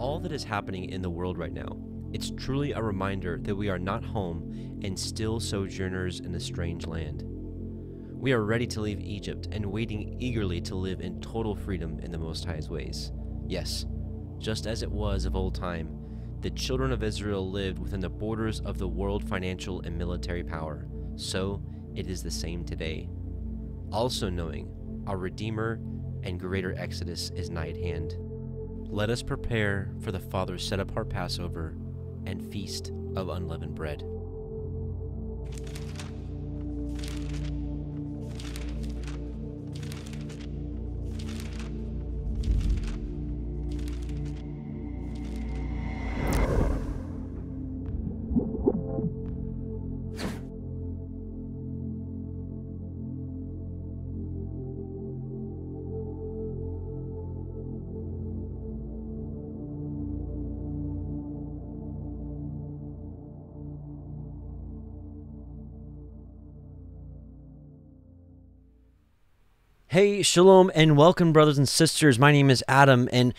all that is happening in the world right now, it's truly a reminder that we are not home and still sojourners in a strange land. We are ready to leave Egypt and waiting eagerly to live in total freedom in the Most High's ways. Yes, just as it was of old time, the children of Israel lived within the borders of the world financial and military power, so it is the same today. Also knowing our Redeemer and greater Exodus is nigh at hand. Let us prepare for the Father's set apart Passover and feast of unleavened bread. Hey, shalom, and welcome, brothers and sisters. My name is Adam, and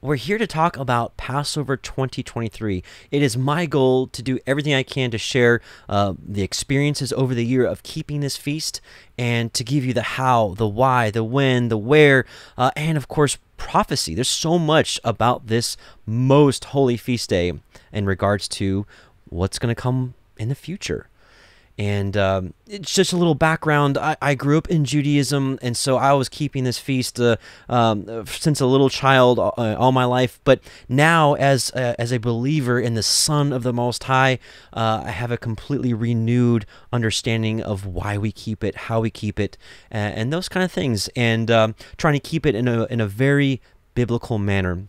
we're here to talk about Passover 2023. It is my goal to do everything I can to share uh, the experiences over the year of keeping this feast and to give you the how, the why, the when, the where, uh, and of course, prophecy. There's so much about this most holy feast day in regards to what's going to come in the future. And um, it's just a little background. I, I, grew up in Judaism, and so I was keeping this feast uh, um, since a little child uh, all my life. But now, as uh, as a believer in the Son of the Most High, uh, I have a completely renewed understanding of why we keep it, how we keep it, and those kind of things, and um, trying to keep it in a in a very biblical manner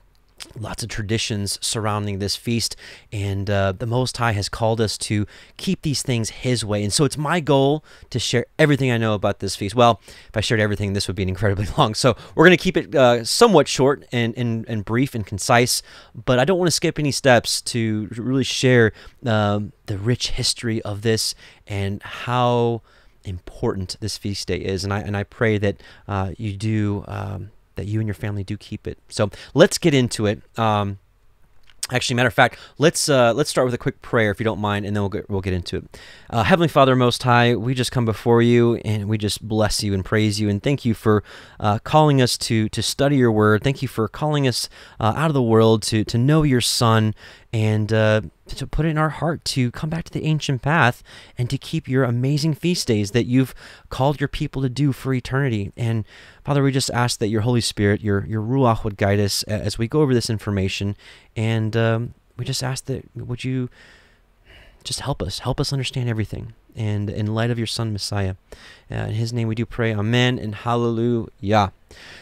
lots of traditions surrounding this feast and uh, the most high has called us to keep these things his way. And so it's my goal to share everything i know about this feast. Well if i shared everything this would be incredibly long so we're going to keep it uh, somewhat short and, and, and brief and concise but i don't want to skip any steps to really share um, the rich history of this and how important this feast day is. And i, and I pray that uh, you do um, that you and your family do keep it. So let's get into it. Um, Actually, matter of fact, let's uh, let's start with a quick prayer, if you don't mind, and then we'll get we'll get into it. Uh, Heavenly Father, Most High, we just come before you and we just bless you and praise you and thank you for uh, calling us to to study your word. Thank you for calling us uh, out of the world to to know your Son and uh, to put it in our heart to come back to the ancient path and to keep your amazing feast days that you've called your people to do for eternity. And Father, we just ask that your Holy Spirit, your your Ruach, would guide us as we go over this information, and um, we just ask that would you just help us, help us understand everything. And in light of your Son Messiah, uh, in His name we do pray, Amen and Hallelujah.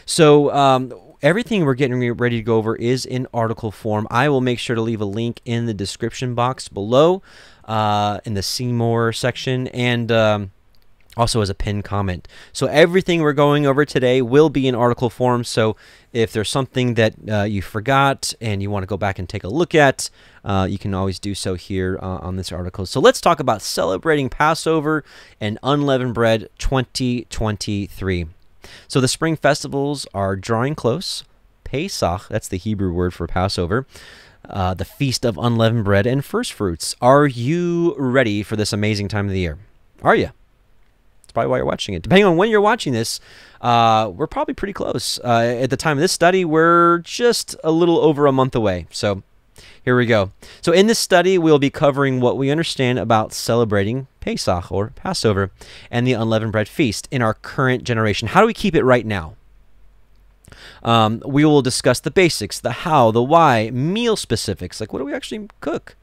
So. Um, everything we're getting ready to go over is in article form. I will make sure to leave a link in the description box below uh, in the See More section and um, also as a pinned comment. So everything we're going over today will be in article form. So if there's something that uh, you forgot and you want to go back and take a look at, uh, you can always do so here uh, on this article. So let's talk about celebrating Passover and unleavened bread 2023. So the spring festivals are drawing close. Pesach, that's the Hebrew word for Passover, uh, the feast of unleavened bread and first fruits. Are you ready for this amazing time of the year? Are you? That's probably why you're watching it. Depending on when you're watching this, uh, we're probably pretty close. Uh, at the time of this study, we're just a little over a month away. So here we go. So in this study, we'll be covering what we understand about celebrating Pesach or Passover and the unleavened bread feast in our current generation. How do we keep it right now? Um, we will discuss the basics, the how, the why, meal specifics, like what do we actually cook?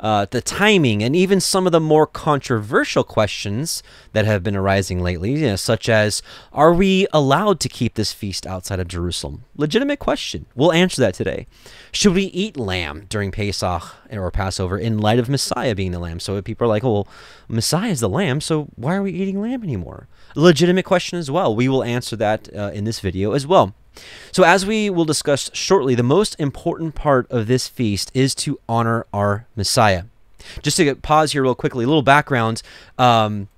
Uh, the timing, and even some of the more controversial questions that have been arising lately, you know, such as Are we allowed to keep this feast outside of Jerusalem? Legitimate question. We'll answer that today. Should we eat lamb during Pesach or Passover in light of Messiah being the lamb? So people are like, oh, well, Messiah is the lamb, so why are we eating lamb anymore? Legitimate question as well. We will answer that uh, in this video as well. So, as we will discuss shortly, the most important part of this feast is to honor our Messiah. Just to pause here real quickly, a little background. Um,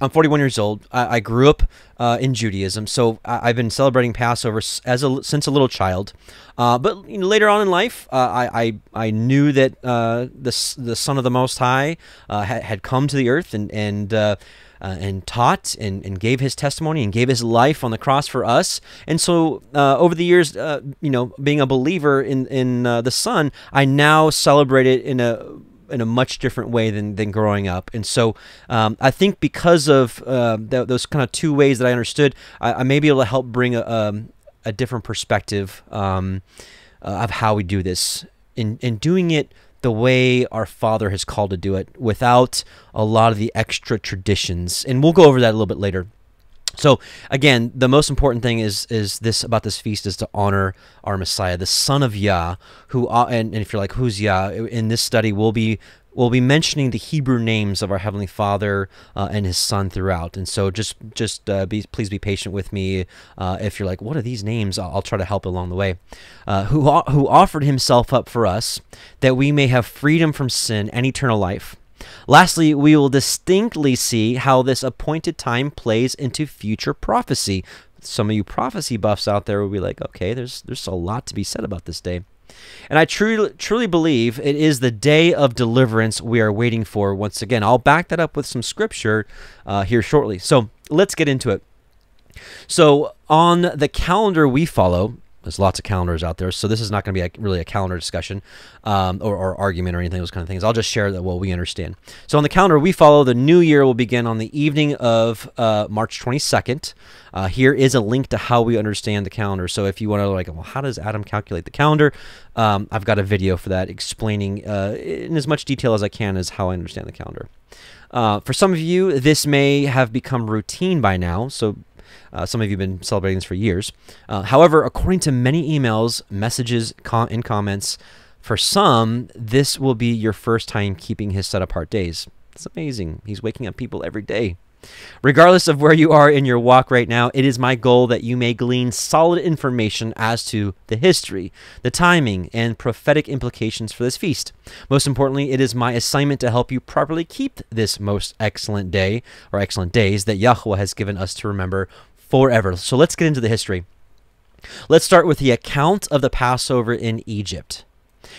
I'm 41 years old. I, grew up uh, in Judaism, so I, have been celebrating Passover as a, since a little child. Uh, but you know, later on in life, uh, I, I, I knew that uh, the the Son of the Most High uh, had, had come to the earth and and uh, and taught and, and gave his testimony and gave his life on the cross for us. And so, over the years, you know, being a believer in in the Son, I now celebrate it in a in a much different way than, than growing up. And so um, I think because of uh, th- those kind of two ways that I understood, I, I, may be able to help bring a, um, a different perspective um, uh, of how we do this. In, in doing it the way our Father has called to do it without a lot of the extra traditions. And we'll go over that a little bit later. So again, the most important thing is is this about this feast is to honor our Messiah, the Son of Yah, who uh, and, and if you're like who's Yah in this study, we'll be we'll be mentioning the Hebrew names of our Heavenly Father uh, and His Son throughout. And so just just uh, be please be patient with me uh, if you're like what are these names? I'll, I'll try to help along the way. Uh, who who offered Himself up for us that we may have freedom from sin and eternal life. Lastly, we will distinctly see how this appointed time plays into future prophecy. Some of you prophecy buffs out there will be like, okay, there's there's a lot to be said about this day. And I truly truly believe it is the day of deliverance we are waiting for. Once again, I'll back that up with some scripture uh, here shortly. So let's get into it. So on the calendar we follow, there's lots of calendars out there, so this is not going to be a, really a calendar discussion um, or, or, argument or anything, those kind of things. I'll just share that what we understand. So on the calendar we follow, the new year will begin on the evening of uh, March 22nd. Uh, here is a link to how we understand the calendar. So if you want to like, well, how does Adam calculate the calendar? Um, I've got a video for that explaining uh, in as much detail as I can as how I understand the calendar. Uh, for some of you, this may have become routine by now, so uh, some of you have been celebrating this for years. Uh, however, according to many emails, messages, com- and comments, for some, this will be your first time keeping his set apart days. It's amazing. He's waking up people every day. Regardless of where you are in your walk right now, it is my goal that you may glean solid information as to the history, the timing, and prophetic implications for this feast. Most importantly, it is my assignment to help you properly keep this most excellent day, or excellent days, that Yahweh has given us to remember forever. So let's get into the history. Let's start with the account of the Passover in Egypt.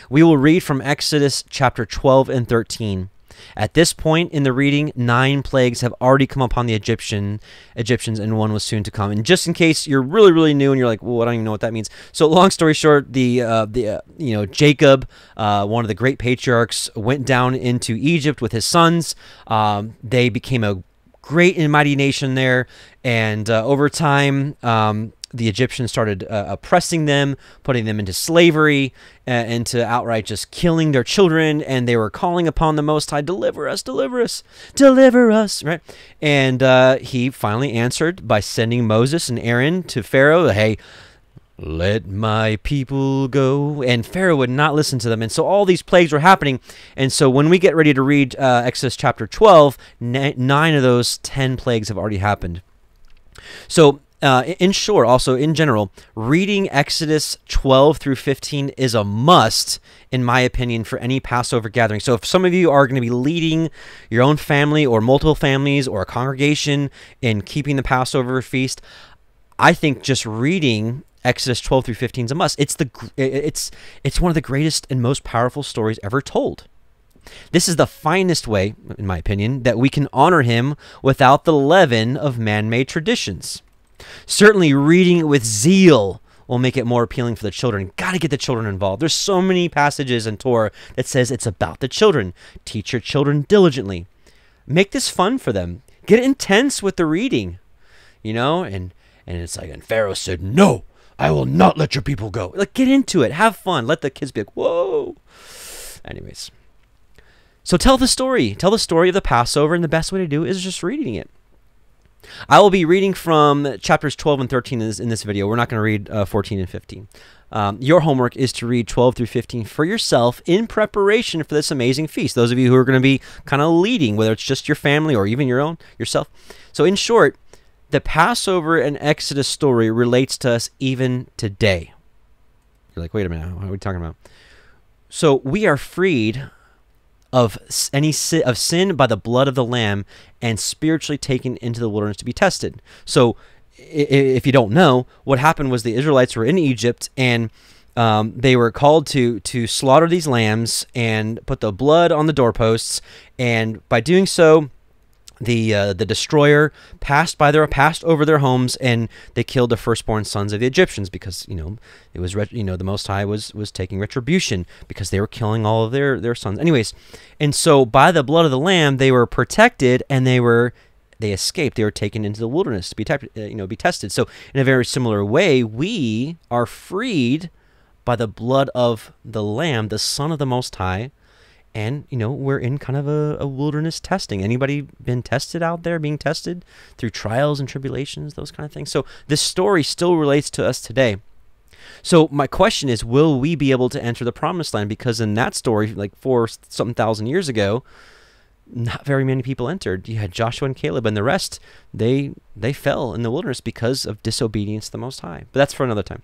We will read from Exodus chapter 12 and 13. At this point in the reading, nine plagues have already come upon the Egyptian Egyptians, and one was soon to come. And just in case you're really, really new and you're like, "Well, I don't even know what that means," so long story short, the uh, the uh, you know Jacob, uh, one of the great patriarchs, went down into Egypt with his sons. Um, they became a great and mighty nation there, and uh, over time. Um, the Egyptians started uh, oppressing them, putting them into slavery, uh, into outright just killing their children, and they were calling upon the Most High, "Deliver us, deliver us, deliver us!" Right? And uh, he finally answered by sending Moses and Aaron to Pharaoh. Hey. Let my people go. And Pharaoh would not listen to them. And so all these plagues were happening. And so when we get ready to read uh, Exodus chapter 12, nine of those 10 plagues have already happened. So uh, in short, also in general, reading Exodus 12 through 15 is a must, in my opinion, for any Passover gathering. So, if some of you are going to be leading your own family or multiple families or a congregation in keeping the Passover feast, I think just reading Exodus 12 through 15 is a must. It's the it's it's one of the greatest and most powerful stories ever told. This is the finest way, in my opinion, that we can honor him without the leaven of man-made traditions. Certainly, reading it with zeal will make it more appealing for the children. Got to get the children involved. There's so many passages in Torah that says it's about the children. Teach your children diligently. Make this fun for them. Get intense with the reading, you know. And and it's like, and Pharaoh said, "No, I will not let your people go." Like, get into it. Have fun. Let the kids be like, "Whoa." Anyways, so tell the story. Tell the story of the Passover, and the best way to do it is just reading it. I will be reading from chapters 12 and 13 in this, in this video. We're not going to read uh, 14 and 15. Um, your homework is to read 12 through 15 for yourself in preparation for this amazing feast. Those of you who are going to be kind of leading, whether it's just your family or even your own yourself. So, in short, the Passover and Exodus story relates to us even today. You're like, wait a minute, what are we talking about? So, we are freed of any sin, of sin by the blood of the lamb and spiritually taken into the wilderness to be tested. So if you don't know, what happened was the Israelites were in Egypt and um, they were called to to slaughter these lambs and put the blood on the doorposts, and by doing so, the uh, the destroyer passed by their passed over their homes and they killed the firstborn sons of the Egyptians because you know it was you know the Most High was was taking retribution because they were killing all of their their sons. Anyways, and so by the blood of the lamb they were protected and they were they escaped. They were taken into the wilderness to be uh, you know be tested. So in a very similar way, we are freed by the blood of the lamb, the Son of the Most High and you know we're in kind of a, a, wilderness testing. Anybody been tested out there being tested through trials and tribulations those kind of things? So this story still relates to us today. So my question is will we be able to enter the promised land? Because in that story like four something thousand years ago not very many people entered. You had joshua and caleb and the rest they they fell in the wilderness because of disobedience to the most high. But that's for another time.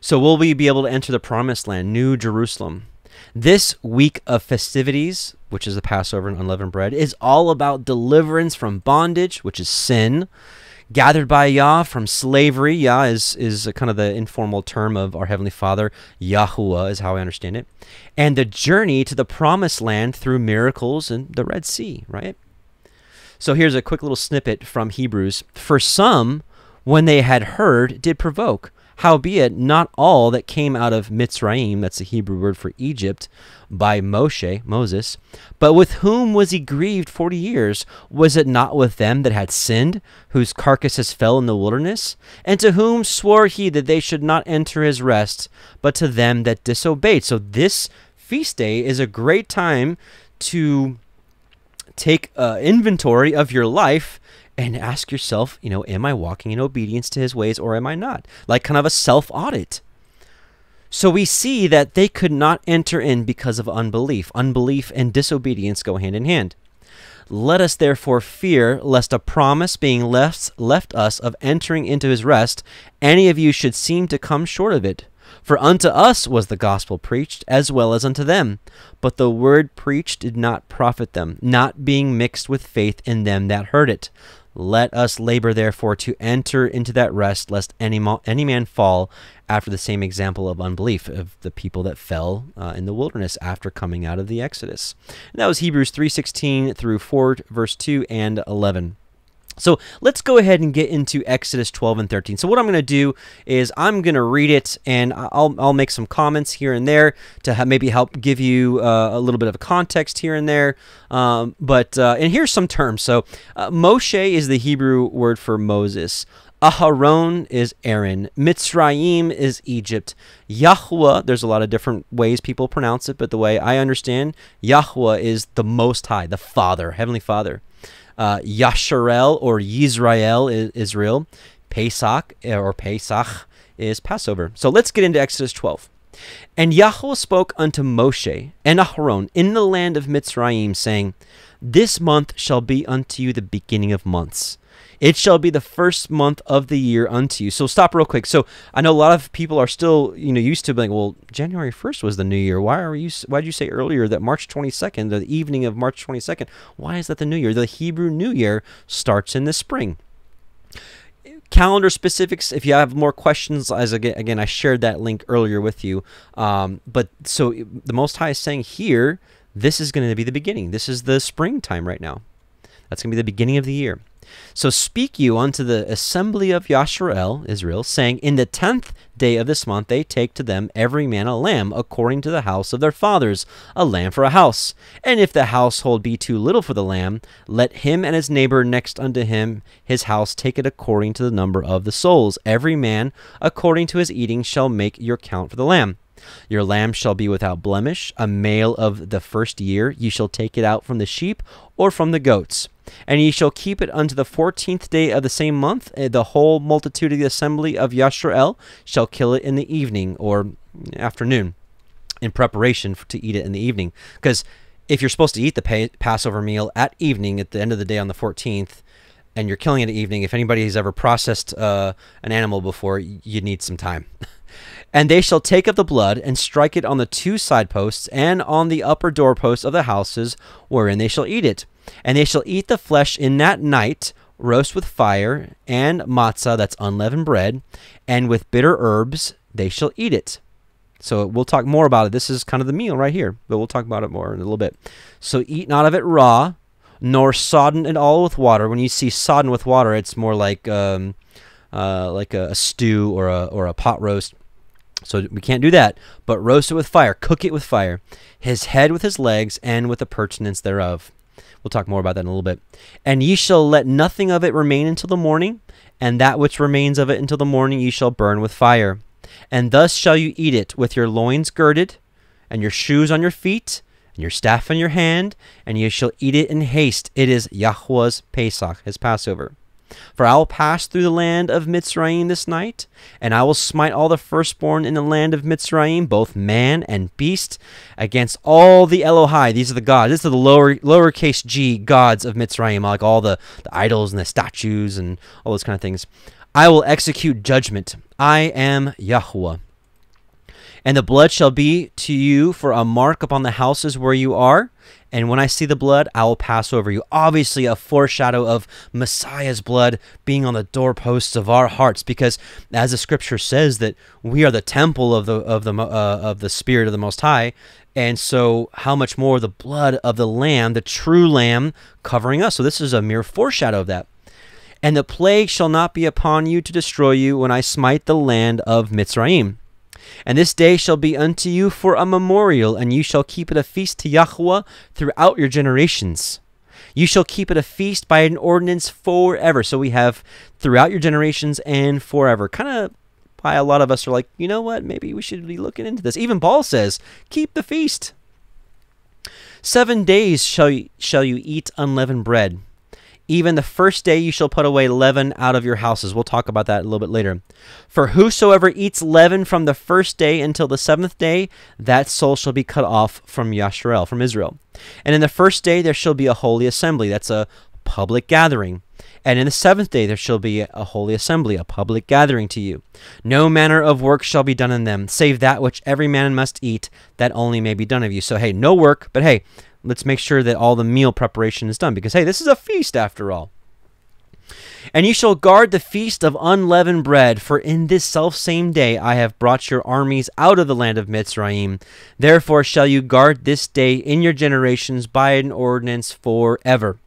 So will we be able to enter the promised land new jerusalem this week of festivities, which is the Passover and unleavened bread, is all about deliverance from bondage, which is sin, gathered by Yah from slavery. Yah is, is a kind of the informal term of our Heavenly Father. Yahuwah is how I understand it. And the journey to the promised land through miracles and the Red Sea, right? So here's a quick little snippet from Hebrews. For some, when they had heard, did provoke Howbeit, not all that came out of Mitzrayim, that's the Hebrew word for Egypt, by Moshe, Moses, but with whom was he grieved forty years? Was it not with them that had sinned, whose carcasses fell in the wilderness? And to whom swore he that they should not enter his rest, but to them that disobeyed? So this feast day is a great time to take uh, inventory of your life and ask yourself, you know, am I walking in obedience to his ways or am I not? Like kind of a self audit. So we see that they could not enter in because of unbelief. Unbelief and disobedience go hand in hand. Let us therefore fear lest a promise being left, left us of entering into his rest, any of you should seem to come short of it. For unto us was the gospel preached, as well as unto them. But the word preached did not profit them, not being mixed with faith in them that heard it. Let us labor, therefore, to enter into that rest, lest any, any man fall after the same example of unbelief of the people that fell uh, in the wilderness after coming out of the Exodus. And that was Hebrews 3.16 through 4, verse 2 and 11. So let's go ahead and get into Exodus 12 and 13. So what I'm going to do is I'm going to read it and I'll, I'll make some comments here and there to maybe help give you uh, a little bit of a context here and there. Um, but uh, and here's some terms. So uh, Moshe is the Hebrew word for Moses. Aharon is Aaron. Mitzrayim is Egypt. Yahweh, there's a lot of different ways people pronounce it, but the way I understand, Yahweh is the Most High, the Father, Heavenly Father uh, Yasharel or Yisrael is Israel. Pesach or Pesach is Passover. So let's get into Exodus 12. And Yahweh spoke unto Moshe and Aharon in the land of Mitzrayim, saying, This month shall be unto you the beginning of months. It shall be the first month of the year unto you. So stop real quick. So I know a lot of people are still, you know, used to being, well, January 1st was the new year. Why are you why did you say earlier that March 22nd, the evening of March 22nd, why is that the new year? The Hebrew New Year starts in the spring calendar specifics if you have more questions as again, again i shared that link earlier with you um, but so the most high is saying here this is going to be the beginning this is the springtime right now that's going to be the beginning of the year so speak you unto the assembly of Yasharel, Israel, saying, In the tenth day of this month they take to them every man a lamb, according to the house of their fathers, a lamb for a house. And if the household be too little for the lamb, let him and his neighbor next unto him his house take it according to the number of the souls. Every man according to his eating shall make your count for the lamb. Your lamb shall be without blemish, a male of the first year. Ye shall take it out from the sheep or from the goats. And ye shall keep it unto the fourteenth day of the same month. Eh, the whole multitude of the assembly of Yashrael shall kill it in the evening or afternoon in preparation for, to eat it in the evening. Because if you're supposed to eat the Passover meal at evening at the end of the day on the 14th, and you're killing it at evening. If anybody has ever processed uh, an animal before, you need some time. And they shall take of the blood and strike it on the two side posts and on the upper door posts of the houses wherein they shall eat it. And they shall eat the flesh in that night, roast with fire, and matzah, that's unleavened bread, and with bitter herbs they shall eat it. So we'll talk more about it. This is kind of the meal right here, but we'll talk about it more in a little bit. So eat not of it raw, nor sodden it all with water. When you see sodden with water, it's more like um, uh, like a, a stew or a or a pot roast. So we can't do that, but roast it with fire, cook it with fire, his head with his legs, and with the purtenance thereof. We'll talk more about that in a little bit. And ye shall let nothing of it remain until the morning, and that which remains of it until the morning ye shall burn with fire. And thus shall you eat it with your loins girded, and your shoes on your feet, and your staff in your hand, and ye shall eat it in haste. It is Yahweh's Pesach, his Passover. For I will pass through the land of Mitzrayim this night, and I will smite all the firstborn in the land of Mitzrayim, both man and beast, against all the Elohai. These are the gods. These are the lower lowercase g gods of Mitzrayim, like all the, the idols and the statues and all those kind of things. I will execute judgment. I am Yahweh. And the blood shall be to you for a mark upon the houses where you are. And when I see the blood, I will pass over you. Obviously, a foreshadow of Messiah's blood being on the doorposts of our hearts, because as the Scripture says that we are the temple of the of the uh, of the Spirit of the Most High, and so how much more the blood of the Lamb, the true Lamb, covering us. So this is a mere foreshadow of that. And the plague shall not be upon you to destroy you when I smite the land of Mitzrayim. And this day shall be unto you for a memorial, and you shall keep it a feast to Yahweh throughout your generations. You shall keep it a feast by an ordinance forever. So we have throughout your generations and forever. Kind of why a lot of us are like, you know what? Maybe we should be looking into this. Even Paul says, keep the feast. Seven days shall you, shall you eat unleavened bread. Even the first day you shall put away leaven out of your houses. We'll talk about that a little bit later. For whosoever eats leaven from the first day until the seventh day, that soul shall be cut off from Yashrael, from Israel. And in the first day there shall be a holy assembly. That's a public gathering. And in the seventh day there shall be a holy assembly, a public gathering to you. No manner of work shall be done in them, save that which every man must eat, that only may be done of you. So, hey, no work, but hey, let's make sure that all the meal preparation is done because hey this is a feast after all. And ye shall guard the feast of unleavened bread for in this self same day i have brought your armies out of the land of mitzrayim. Therefore shall you guard this day in your generations by an ordinance forever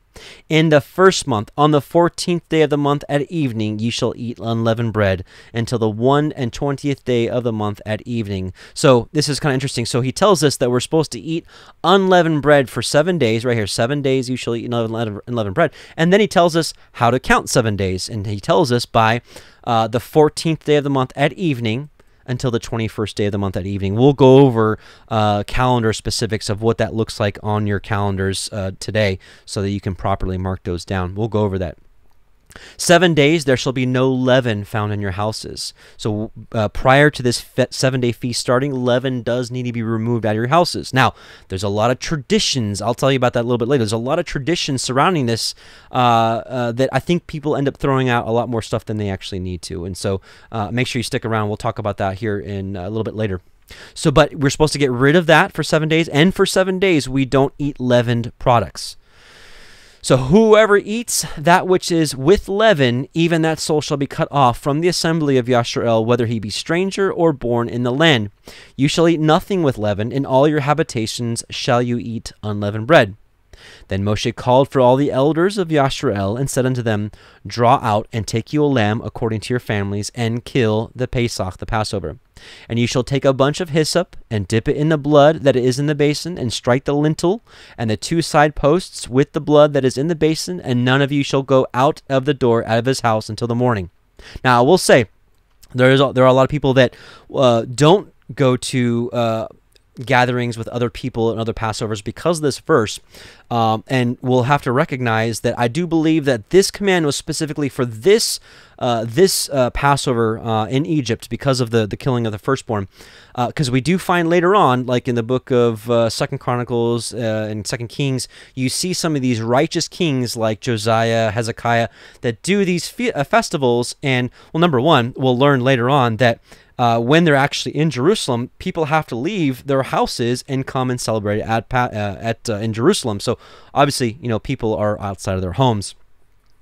in the first month, on the fourteenth day of the month at evening, ye shall eat unleavened bread until the one and twentieth day of the month at evening. So this is kind of interesting. So he tells us that we're supposed to eat unleavened bread for seven days, right here. Seven days you shall eat unleavened bread. And then he tells us how to count seven days. And he tells us by uh, the 14th day of the month at evening, until the 21st day of the month at evening. We'll go over uh, calendar specifics of what that looks like on your calendars uh, today so that you can properly mark those down. We'll go over that. Seven days there shall be no leaven found in your houses. So uh, prior to this seven day feast starting, leaven does need to be removed out of your houses. Now, there's a lot of traditions. I'll tell you about that a little bit later. There's a lot of traditions surrounding this uh, uh, that I think people end up throwing out a lot more stuff than they actually need to. And so uh, make sure you stick around. We'll talk about that here in a little bit later. So, but we're supposed to get rid of that for seven days. And for seven days, we don't eat leavened products. So whoever eats that which is with leaven, even that soul shall be cut off from the assembly of Yashrael, whether he be stranger or born in the land. You shall eat nothing with leaven, in all your habitations shall you eat unleavened bread. Then Moshe called for all the elders of Yashrael and said unto them, Draw out and take you a lamb according to your families, and kill the Pesach, the Passover. And you shall take a bunch of hyssop, and dip it in the blood that is in the basin, and strike the lintel and the two side posts with the blood that is in the basin, and none of you shall go out of the door out of his house until the morning. Now I will say, there is there are a lot of people that uh, don't go to uh, gatherings with other people and other Passovers because of this verse. Um, and we'll have to recognize that I do believe that this command was specifically for this uh, this uh, Passover uh, in Egypt because of the, the killing of the firstborn. Because uh, we do find later on, like in the book of uh, Second Chronicles and Second Kings, you see some of these righteous kings like Josiah, Hezekiah, that do these fe- festivals. And well, number one, we'll learn later on that uh, when they're actually in Jerusalem, people have to leave their houses and come and celebrate at uh, at uh, in Jerusalem. So obviously, you know, people are outside of their homes.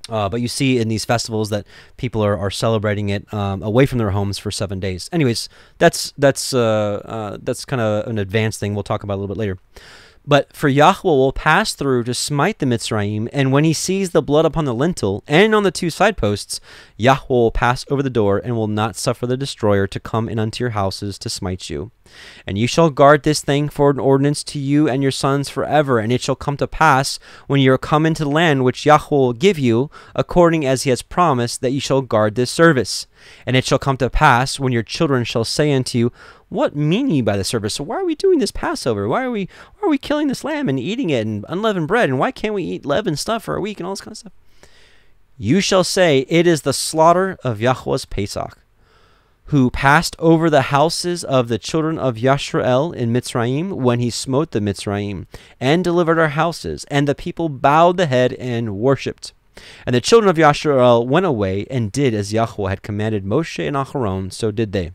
Uh, but you see in these festivals that people are, are celebrating it um, away from their homes for seven days. Anyways, that's that's uh, uh, that's kind of an advanced thing. We'll talk about a little bit later. But for Yahweh will pass through to smite the Mitzrayim, and when he sees the blood upon the lintel and on the two side posts, Yahweh will pass over the door and will not suffer the destroyer to come in unto your houses to smite you. And you shall guard this thing for an ordinance to you and your sons forever. And it shall come to pass, when you are come into the land which Yahweh will give you, according as he has promised, that you shall guard this service. And it shall come to pass, when your children shall say unto you, What mean ye by the service? So why are we doing this Passover? Why are we why are we killing this lamb and eating it and unleavened bread? And why can't we eat leavened stuff for a week and all this kind of stuff? You shall say, It is the slaughter of Yahweh's Pesach who passed over the houses of the children of Yashrael in Mitzrayim when he smote the Mitzrayim, and delivered our houses. And the people bowed the head and worshipped. And the children of Yashrael went away and did as Yahweh had commanded Moshe and Aharon, so did they.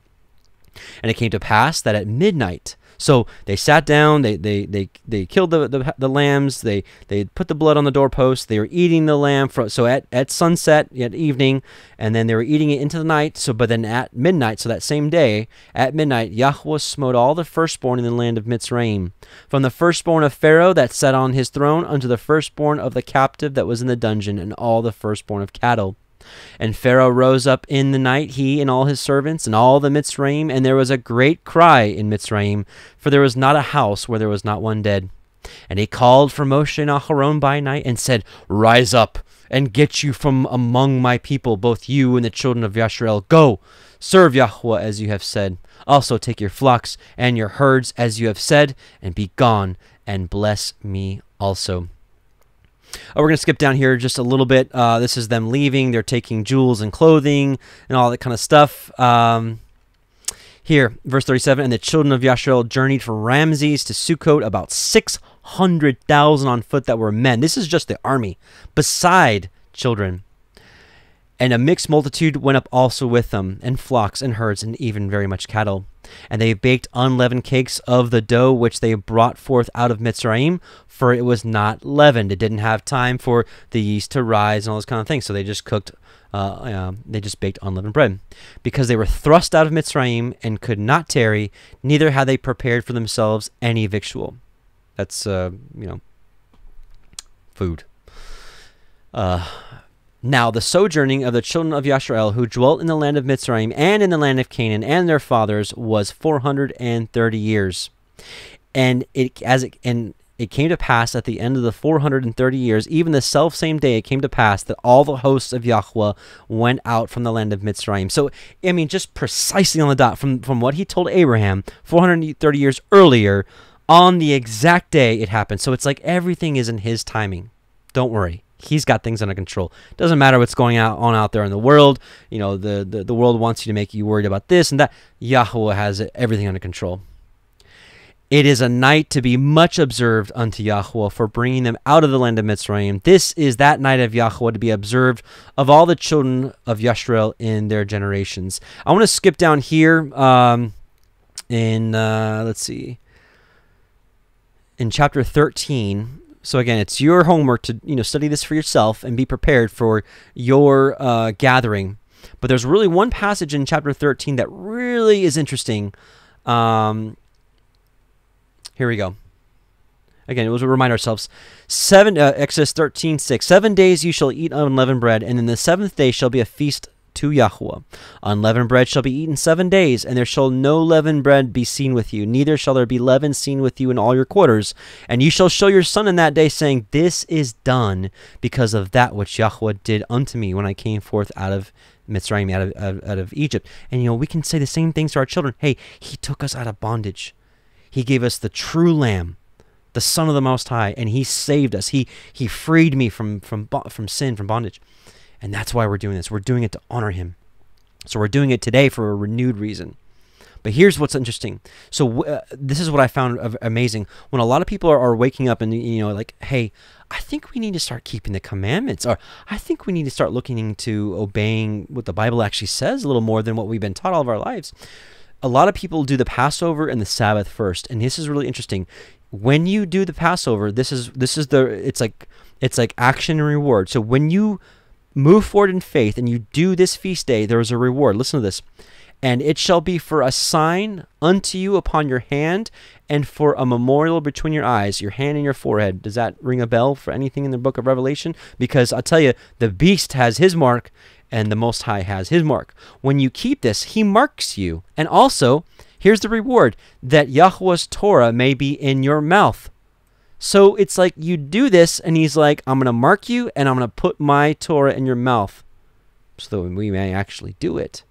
And it came to pass that at midnight so they sat down, they they they, they killed the, the, the lambs, they they put the blood on the doorpost, they were eating the lamb for, so at, at sunset, at evening, and then they were eating it into the night. So but then at midnight, so that same day, at midnight, Yahweh smote all the firstborn in the land of Mitzrayim, from the firstborn of Pharaoh that sat on his throne unto the firstborn of the captive that was in the dungeon, and all the firstborn of cattle. And Pharaoh rose up in the night, he and all his servants, and all the Mitzrayim, and there was a great cry in Mitzrayim, for there was not a house where there was not one dead. And he called for Moshe and Aharon by night, and said, Rise up, and get you from among my people, both you and the children of Yashrael. Go, serve Yahweh as you have said. Also take your flocks and your herds as you have said, and be gone, and bless me also. Uh, we're going to skip down here just a little bit. Uh, this is them leaving. They're taking jewels and clothing and all that kind of stuff. Um, here, verse 37 And the children of Yashrael journeyed from Ramses to Sukkot, about 600,000 on foot that were men. This is just the army, beside children. And a mixed multitude went up also with them, and flocks and herds, and even very much cattle. And they baked unleavened cakes of the dough which they brought forth out of Mitzrayim, for it was not leavened. It didn't have time for the yeast to rise and all those kind of things. So they just cooked, uh, uh, they just baked unleavened bread. Because they were thrust out of Mitzrayim and could not tarry, neither had they prepared for themselves any victual. That's, uh, you know, food. Uh, now the sojourning of the children of Yashrael who dwelt in the land of Mitzrayim and in the land of Canaan and their fathers was four hundred and thirty years. And it as it and it came to pass at the end of the four hundred and thirty years, even the self same day, it came to pass that all the hosts of Yahweh went out from the land of Mitzrayim. So, I mean, just precisely on the dot from, from what he told Abraham 430 years earlier, on the exact day it happened. So it's like everything is in his timing. Don't worry he's got things under control. Doesn't matter what's going on out there in the world. You know, the, the, the world wants you to make you worried about this and that. Yahweh has everything under control. It is a night to be much observed unto Yahweh for bringing them out of the land of Mitzrayim. This is that night of Yahweh to be observed of all the children of Yashrael in their generations. I want to skip down here um, in, uh, let's see, in chapter 13 so again, it's your homework to you know study this for yourself and be prepared for your uh, gathering. But there's really one passage in chapter 13 that really is interesting. Um, here we go. Again, it was to remind ourselves. Seven uh, Exodus 13, 6. Seven days you shall eat unleavened bread, and in the seventh day shall be a feast to Yahweh. Unleavened bread shall be eaten seven days, and there shall no leavened bread be seen with you, neither shall there be leaven seen with you in all your quarters. And you shall show your son in that day, saying, This is done because of that which Yahweh did unto me when I came forth out of Mitzrayim, out of, out, of Egypt. And you know, we can say the same things to our children. Hey, he took us out of bondage. He gave us the true lamb, the son of the most high, and he saved us. He he freed me from from from sin, from bondage. And that's why we're doing this. We're doing it to honor him. So we're doing it today for a renewed reason. But here's what's interesting. So uh, this is what I found amazing. When a lot of people are, are, waking up and you know like, hey, I think we need to start keeping the commandments, or I think we need to start looking into obeying what the Bible actually says a little more than what we've been taught all of our lives. A lot of people do the Passover and the Sabbath first, and this is really interesting. When you do the Passover, this is this is the it's like it's like action and reward. So when you move forward in faith and you do this feast day, there is a reward. Listen to this and it shall be for a sign unto you upon your hand and for a memorial between your eyes, your hand and your forehead. Does that ring a bell for anything in the book of Revelation? Because I'll tell you, the beast has his mark and the Most High has his mark. When you keep this, he marks you. And also, here's the reward that Yahweh's Torah may be in your mouth. So it's like you do this, and he's like, I'm going to mark you and I'm going to put my Torah in your mouth so that we may actually do it.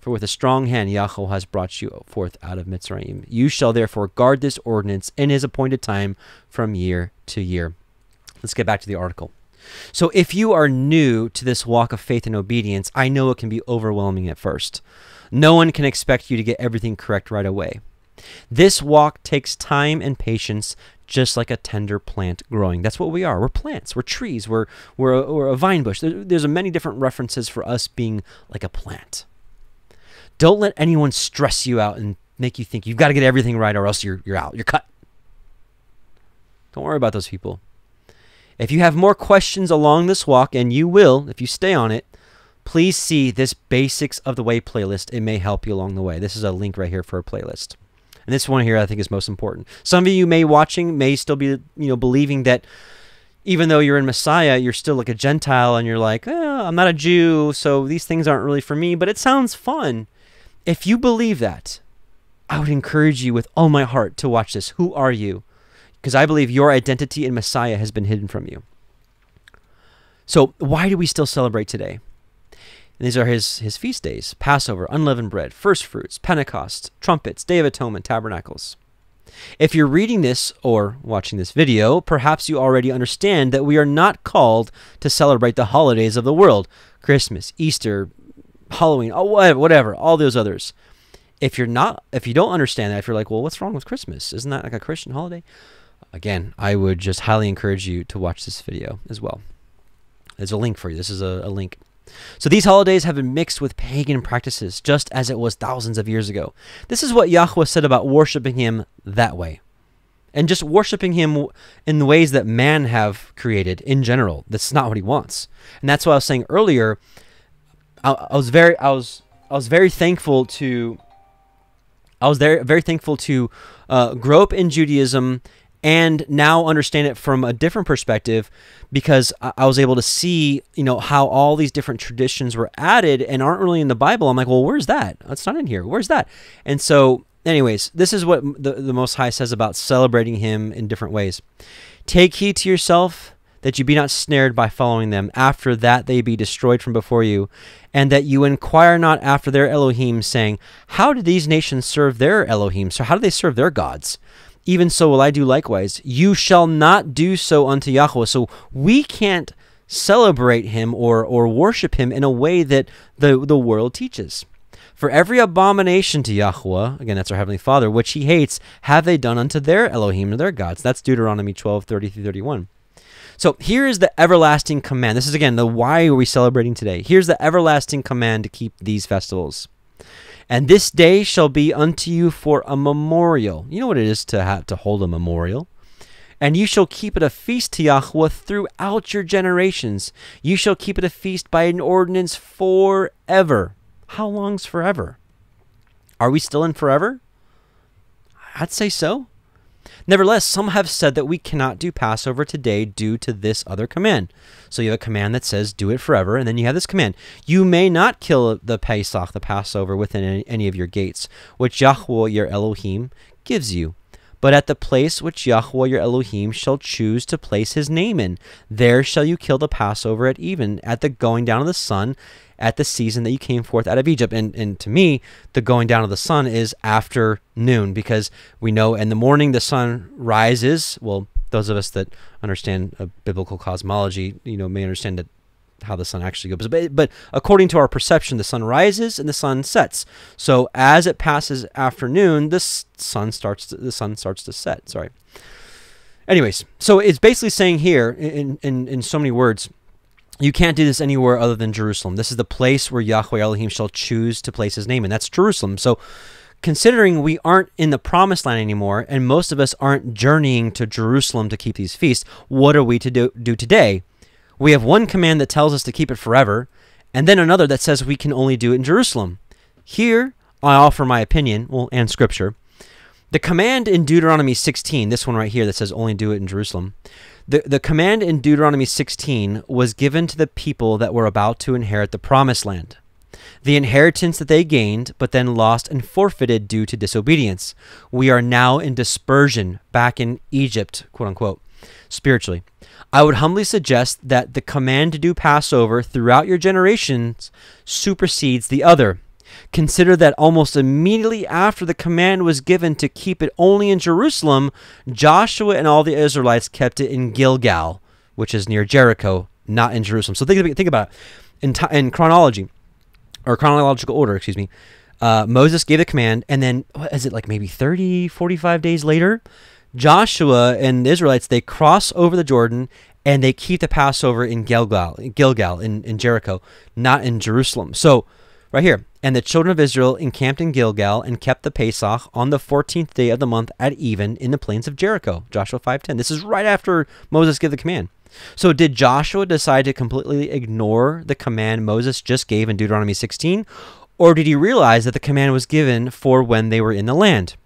For with a strong hand Yahweh has brought you forth out of Mitzrayim. You shall therefore guard this ordinance in his appointed time from year to year. Let's get back to the article. So, if you are new to this walk of faith and obedience, I know it can be overwhelming at first. No one can expect you to get everything correct right away. This walk takes time and patience, just like a tender plant growing. That's what we are. We're plants. We're trees. We're we're a, we're a vine bush. There's a many different references for us being like a plant. Don't let anyone stress you out and make you think you've got to get everything right or else you're, you're out. You're cut. Don't worry about those people. If you have more questions along this walk, and you will if you stay on it, please see this Basics of the Way playlist. It may help you along the way. This is a link right here for a playlist. And this one here I think is most important. Some of you may watching may still be, you know, believing that even though you're in Messiah, you're still like a Gentile and you're like, oh, I'm not a Jew, so these things aren't really for me, but it sounds fun. If you believe that, I would encourage you with all my heart to watch this. Who are you? Because I believe your identity in Messiah has been hidden from you. So, why do we still celebrate today? And these are his, his feast days Passover, unleavened bread, first fruits, Pentecost, trumpets, Day of Atonement, tabernacles. If you're reading this or watching this video, perhaps you already understand that we are not called to celebrate the holidays of the world Christmas, Easter, Halloween, oh whatever, whatever, all those others. If you're not, if you don't understand that, if you're like, well, what's wrong with Christmas? Isn't that like a Christian holiday? Again, I would just highly encourage you to watch this video as well. There's a link for you. This is a, a link. So these holidays have been mixed with pagan practices, just as it was thousands of years ago. This is what Yahweh said about worshiping Him that way and just worshiping him in the ways that man have created in general that's not what he wants and that's why i was saying earlier I, I was very I was I was very thankful to I was there very thankful to uh, grow up in Judaism and now understand it from a different perspective because I was able to see, you know, how all these different traditions were added and aren't really in the Bible. I'm like, well, where's that? It's not in here. Where's that? And so, anyways, this is what the, the Most High says about celebrating Him in different ways. Take heed to yourself that you be not snared by following them. After that they be destroyed from before you, and that you inquire not after their Elohim, saying, How did these nations serve their Elohim? So how do they serve their gods? Even so will I do likewise. You shall not do so unto Yahweh. So we can't celebrate him or, or worship him in a way that the, the world teaches. For every abomination to Yahweh, again, that's our Heavenly Father, which he hates, have they done unto their Elohim, their gods. That's Deuteronomy 12, 30 through 31. So here is the everlasting command. This is again the why are we celebrating today. Here's the everlasting command to keep these festivals. And this day shall be unto you for a memorial. You know what it is to have to hold a memorial. And you shall keep it a feast to Yahweh throughout your generations. You shall keep it a feast by an ordinance forever. How long's forever? Are we still in forever? I'd say so. Nevertheless, some have said that we cannot do Passover today due to this other command. So you have a command that says, do it forever, and then you have this command. You may not kill the Pesach, the Passover, within any of your gates, which Yahweh, your Elohim, gives you. But at the place which Yahweh your Elohim shall choose to place his name in. There shall you kill the Passover at even, at the going down of the sun, at the season that you came forth out of Egypt. And, and to me, the going down of the sun is after noon, because we know in the morning the sun rises. Well, those of us that understand uh, biblical cosmology, you know, may understand that how the sun actually goes. But, but according to our perception, the sun rises and the sun sets. So as it passes afternoon, the sun starts to, the sun starts to set. Sorry. Anyways, so it's basically saying here in, in, in so many words, you can't do this anywhere other than Jerusalem. This is the place where Yahweh Elohim shall choose to place his name, and that's Jerusalem. So considering we aren't in the promised land anymore and most of us aren't journeying to Jerusalem to keep these feasts, what are we to do, do today? We have one command that tells us to keep it forever, and then another that says we can only do it in Jerusalem. Here, I offer my opinion, well, and scripture. The command in Deuteronomy 16, this one right here that says only do it in Jerusalem, the, the command in Deuteronomy 16 was given to the people that were about to inherit the promised land. The inheritance that they gained, but then lost and forfeited due to disobedience. We are now in dispersion back in Egypt, quote unquote, spiritually. I would humbly suggest that the command to do Passover throughout your generations supersedes the other. Consider that almost immediately after the command was given to keep it only in Jerusalem, Joshua and all the Israelites kept it in Gilgal, which is near Jericho, not in Jerusalem. So think, think about it. In, t- in chronology, or chronological order, excuse me, uh, Moses gave the command, and then, what is it, like maybe 30, 45 days later, Joshua and the Israelites, they cross over the Jordan and they keep the Passover in Gilgal, Gilgal in, in Jericho, not in Jerusalem. So, right here, and the children of Israel encamped in Gilgal and kept the Pesach on the 14th day of the month at even in the plains of Jericho. Joshua 5:10. This is right after Moses gave the command. So did Joshua decide to completely ignore the command Moses just gave in Deuteronomy 16 or did he realize that the command was given for when they were in the land?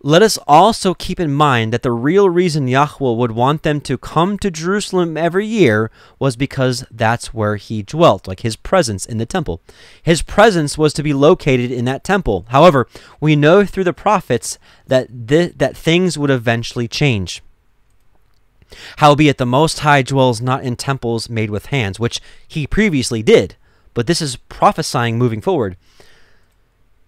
Let us also keep in mind that the real reason Yahweh would want them to come to Jerusalem every year was because that's where he dwelt, like his presence in the temple. His presence was to be located in that temple. However, we know through the prophets that th- that things would eventually change. Howbeit the Most High dwells not in temples made with hands, which he previously did, but this is prophesying moving forward.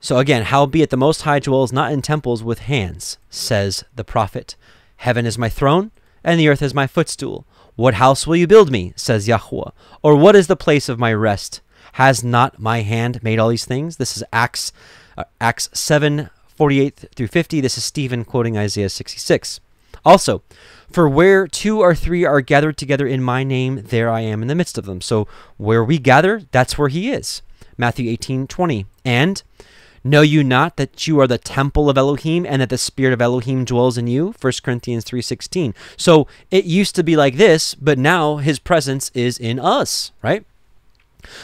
So again, howbeit the Most High dwells not in temples with hands, says the prophet. Heaven is my throne, and the earth is my footstool. What house will you build me, says Yahweh? Or what is the place of my rest? Has not my hand made all these things? This is Acts, uh, Acts 7, 48 through 50. This is Stephen quoting Isaiah 66. Also, for where two or three are gathered together in my name, there I am in the midst of them. So where we gather, that's where he is. Matthew 18, 20. And Know you not that you are the temple of Elohim and that the spirit of Elohim dwells in you? 1 Corinthians 3:16. So it used to be like this, but now his presence is in us, right?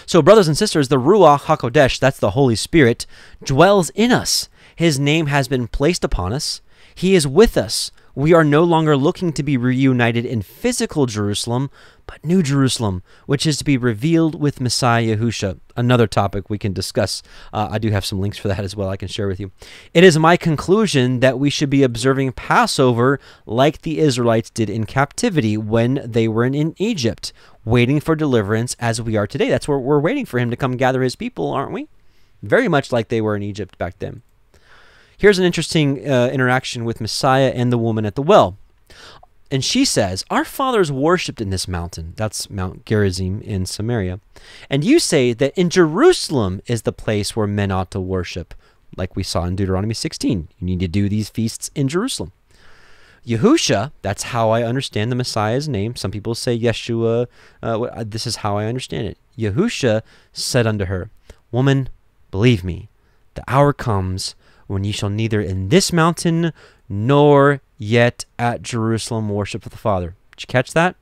So brothers and sisters, the Ruach HaKodesh, that's the Holy Spirit, dwells in us. His name has been placed upon us. He is with us we are no longer looking to be reunited in physical Jerusalem, but New Jerusalem, which is to be revealed with Messiah Yahusha. Another topic we can discuss. Uh, I do have some links for that as well I can share with you. It is my conclusion that we should be observing Passover like the Israelites did in captivity when they were in, in Egypt, waiting for deliverance as we are today. That's where we're waiting for him to come gather his people, aren't we? Very much like they were in Egypt back then. Here's an interesting uh, interaction with Messiah and the woman at the well. And she says, Our fathers worshipped in this mountain. That's Mount Gerizim in Samaria. And you say that in Jerusalem is the place where men ought to worship, like we saw in Deuteronomy 16. You need to do these feasts in Jerusalem. Yahusha, that's how I understand the Messiah's name. Some people say Yeshua. Uh, this is how I understand it. Yahusha said unto her, Woman, believe me, the hour comes when ye shall neither in this mountain nor yet at Jerusalem worship the Father. Did you catch that?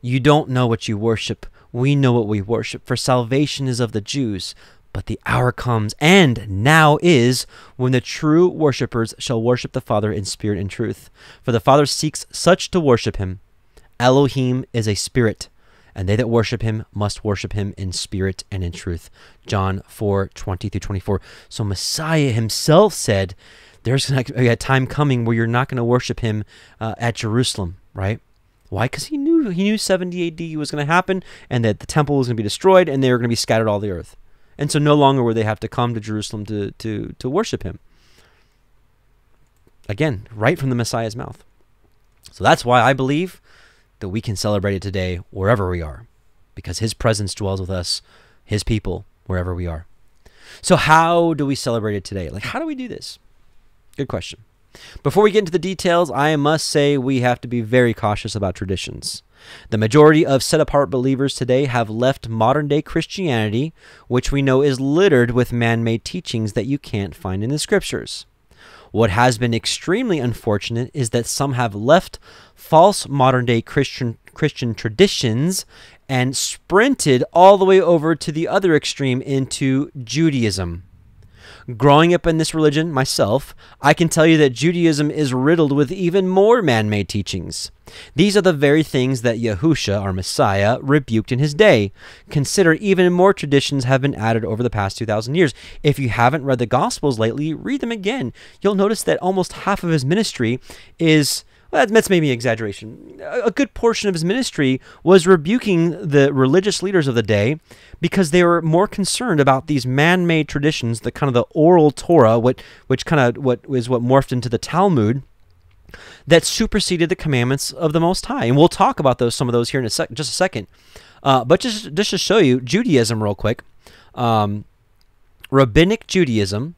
You don't know what you worship. We know what we worship, for salvation is of the Jews. But the hour comes, and now is, when the true worshippers shall worship the Father in spirit and truth. For the Father seeks such to worship him. Elohim is a spirit, and they that worship him must worship him in spirit and in truth. John 4 20 through 24. So Messiah himself said, There's a time coming where you're not going to worship him uh, at Jerusalem, right? Why? Because he knew he knew 70 AD was going to happen and that the temple was going to be destroyed and they were going to be scattered all the earth. And so no longer would they have to come to Jerusalem to, to, to worship him. Again, right from the Messiah's mouth. So that's why I believe that we can celebrate it today wherever we are, because his presence dwells with us, his people, wherever we are. So, how do we celebrate it today? Like, how do we do this? Good question. Before we get into the details, I must say we have to be very cautious about traditions. The majority of set apart believers today have left modern day Christianity, which we know is littered with man made teachings that you can't find in the scriptures. What has been extremely unfortunate is that some have left false modern day Christian Christian traditions and sprinted all the way over to the other extreme into Judaism. Growing up in this religion myself, I can tell you that Judaism is riddled with even more man made teachings. These are the very things that Yahusha, our Messiah, rebuked in his day. Consider even more traditions have been added over the past 2,000 years. If you haven't read the Gospels lately, read them again. You'll notice that almost half of his ministry is well, that's maybe an exaggeration. A good portion of his ministry was rebuking the religious leaders of the day because they were more concerned about these man-made traditions, the kind of the oral Torah, what which kind of what was what morphed into the Talmud, that superseded the commandments of the Most High. And we'll talk about those some of those here in a sec, just a second. Uh, but just just to show you Judaism real quick, um, rabbinic Judaism,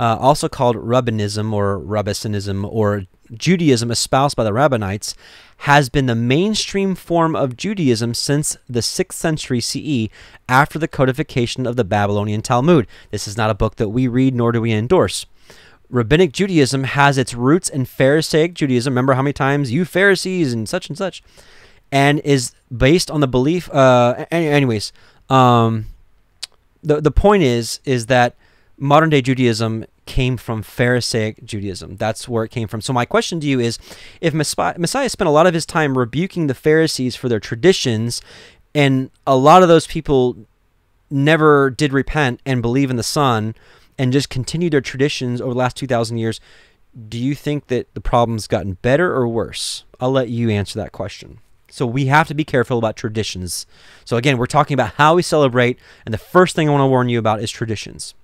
uh, also called rabbinism or rabbinicism or Judaism espoused by the Rabbinites has been the mainstream form of Judaism since the 6th century CE after the codification of the Babylonian Talmud. This is not a book that we read nor do we endorse. Rabbinic Judaism has its roots in Pharisaic Judaism. Remember how many times you Pharisees and such and such, and is based on the belief. Uh, anyways, um, the the point is is that modern day Judaism came from Pharisaic Judaism. That's where it came from. So my question to you is if Messiah spent a lot of his time rebuking the Pharisees for their traditions and a lot of those people never did repent and believe in the Son and just continued their traditions over the last 2000 years, do you think that the problem's gotten better or worse? I'll let you answer that question. So we have to be careful about traditions. So again, we're talking about how we celebrate, and the first thing I want to warn you about is traditions.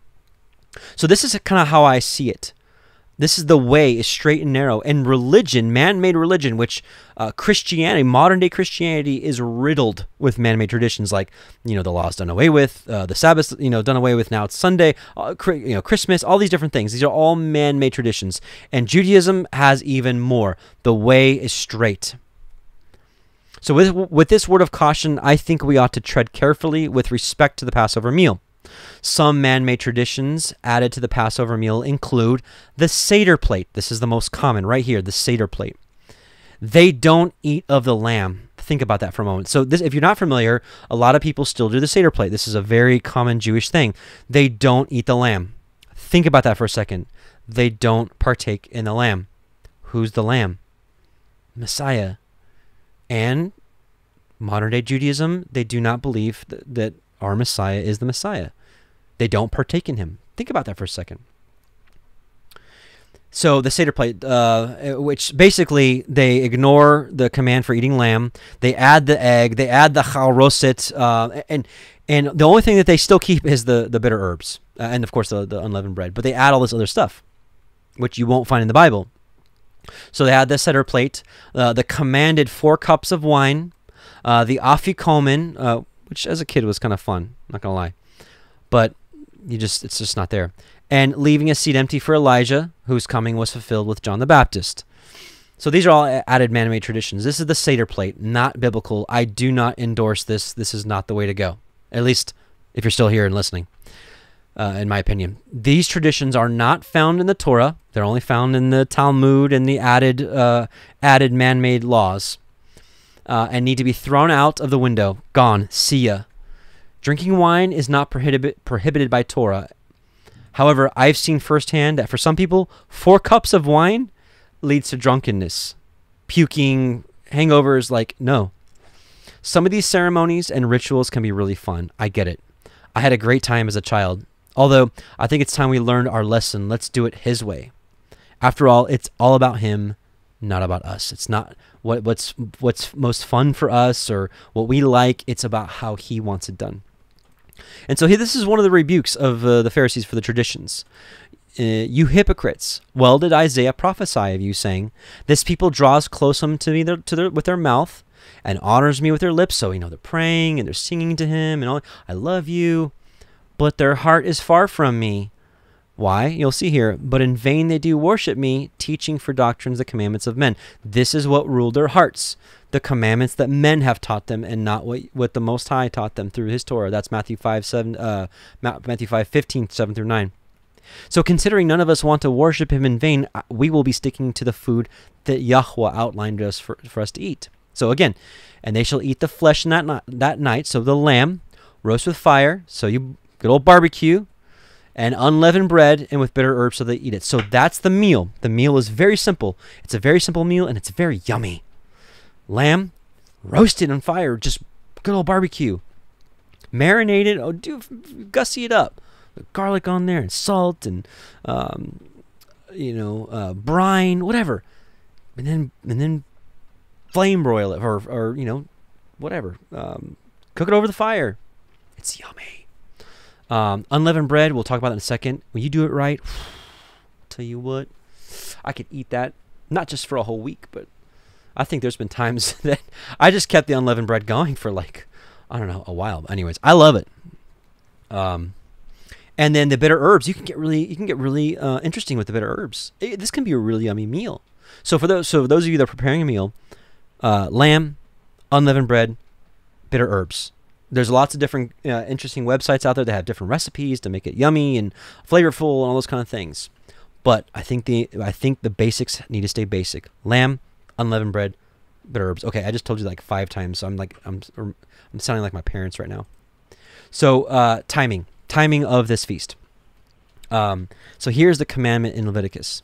So this is kind of how I see it. This is the way is straight and narrow. And religion, man-made religion, which uh, Christianity, modern day Christianity, is riddled with man-made traditions like you know the law's done away with, uh, the Sabbath you know done away with. Now it's Sunday, uh, you know Christmas, all these different things. These are all man-made traditions. And Judaism has even more. The way is straight. So with with this word of caution, I think we ought to tread carefully with respect to the Passover meal. Some man made traditions added to the Passover meal include the Seder plate. This is the most common right here, the Seder plate. They don't eat of the lamb. Think about that for a moment. So, this, if you're not familiar, a lot of people still do the Seder plate. This is a very common Jewish thing. They don't eat the lamb. Think about that for a second. They don't partake in the lamb. Who's the lamb? Messiah. And modern day Judaism, they do not believe that, that our Messiah is the Messiah. They don't partake in him. Think about that for a second. So the Seder plate, uh, which basically they ignore the command for eating lamb, they add the egg, they add the charoset, uh, and and the only thing that they still keep is the the bitter herbs, uh, and of course the, the unleavened bread. But they add all this other stuff, which you won't find in the Bible. So they add the Seder plate, uh, the commanded four cups of wine, uh, the afikomen, uh, which as a kid was kind of fun, not gonna lie, but you just it's just not there. And leaving a seat empty for Elijah, whose coming was fulfilled with John the Baptist. So these are all added man-made traditions. This is the Seder plate, not biblical. I do not endorse this. This is not the way to go. At least if you're still here and listening. Uh, in my opinion, these traditions are not found in the Torah. They're only found in the Talmud and the added uh, added man-made laws, uh, and need to be thrown out of the window. Gone. See ya. Drinking wine is not prohibited prohibited by Torah. However, I've seen firsthand that for some people, four cups of wine leads to drunkenness, puking, hangovers. Like, no. Some of these ceremonies and rituals can be really fun. I get it. I had a great time as a child. Although I think it's time we learned our lesson. Let's do it His way. After all, it's all about Him, not about us. It's not what, what's what's most fun for us or what we like. It's about how He wants it done. And so here, this is one of the rebukes of uh, the Pharisees for the traditions. Uh, you hypocrites! Well did Isaiah prophesy of you, saying, "This people draws close unto me to their, with their mouth, and honors me with their lips." So you know they're praying and they're singing to Him, and all. I love you, but their heart is far from me. Why? You'll see here. But in vain they do worship me, teaching for doctrines the commandments of men. This is what ruled their hearts the commandments that men have taught them and not what, what the Most High taught them through His Torah. That's Matthew 5, 7, uh, Matthew 5, 15, 7 through 9. So, considering none of us want to worship Him in vain, uh, we will be sticking to the food that Yahweh outlined us for, for us to eat. So, again, and they shall eat the flesh that, that night. So, the lamb, roast with fire. So, you good old barbecue, and unleavened bread and with bitter herbs so they eat it. So that's the meal. The meal is very simple. It's a very simple meal and it's very yummy lamb roasted on fire, just good old barbecue. Marinated, oh, do gussy it up. Garlic on there and salt and um, you know uh, brine, whatever, and then and then flame broil it or or you know whatever. Um, cook it over the fire. It's yummy. Um, unleavened bread, we'll talk about that in a second. When you do it right, tell you what, I could eat that not just for a whole week, but I think there's been times that I just kept the unleavened bread going for like I don't know a while. But anyways, I love it. Um, and then the bitter herbs, you can get really you can get really uh, interesting with the bitter herbs. It, this can be a really yummy meal. So for those so for those of you that are preparing a meal, uh, lamb, unleavened bread, bitter herbs. There's lots of different uh, interesting websites out there that have different recipes to make it yummy and flavorful and all those kind of things. But I think the I think the basics need to stay basic. Lamb, unleavened bread, herbs. Okay, I just told you like five times, so I'm like I'm I'm sounding like my parents right now. So uh, timing, timing of this feast. Um, so here's the commandment in Leviticus.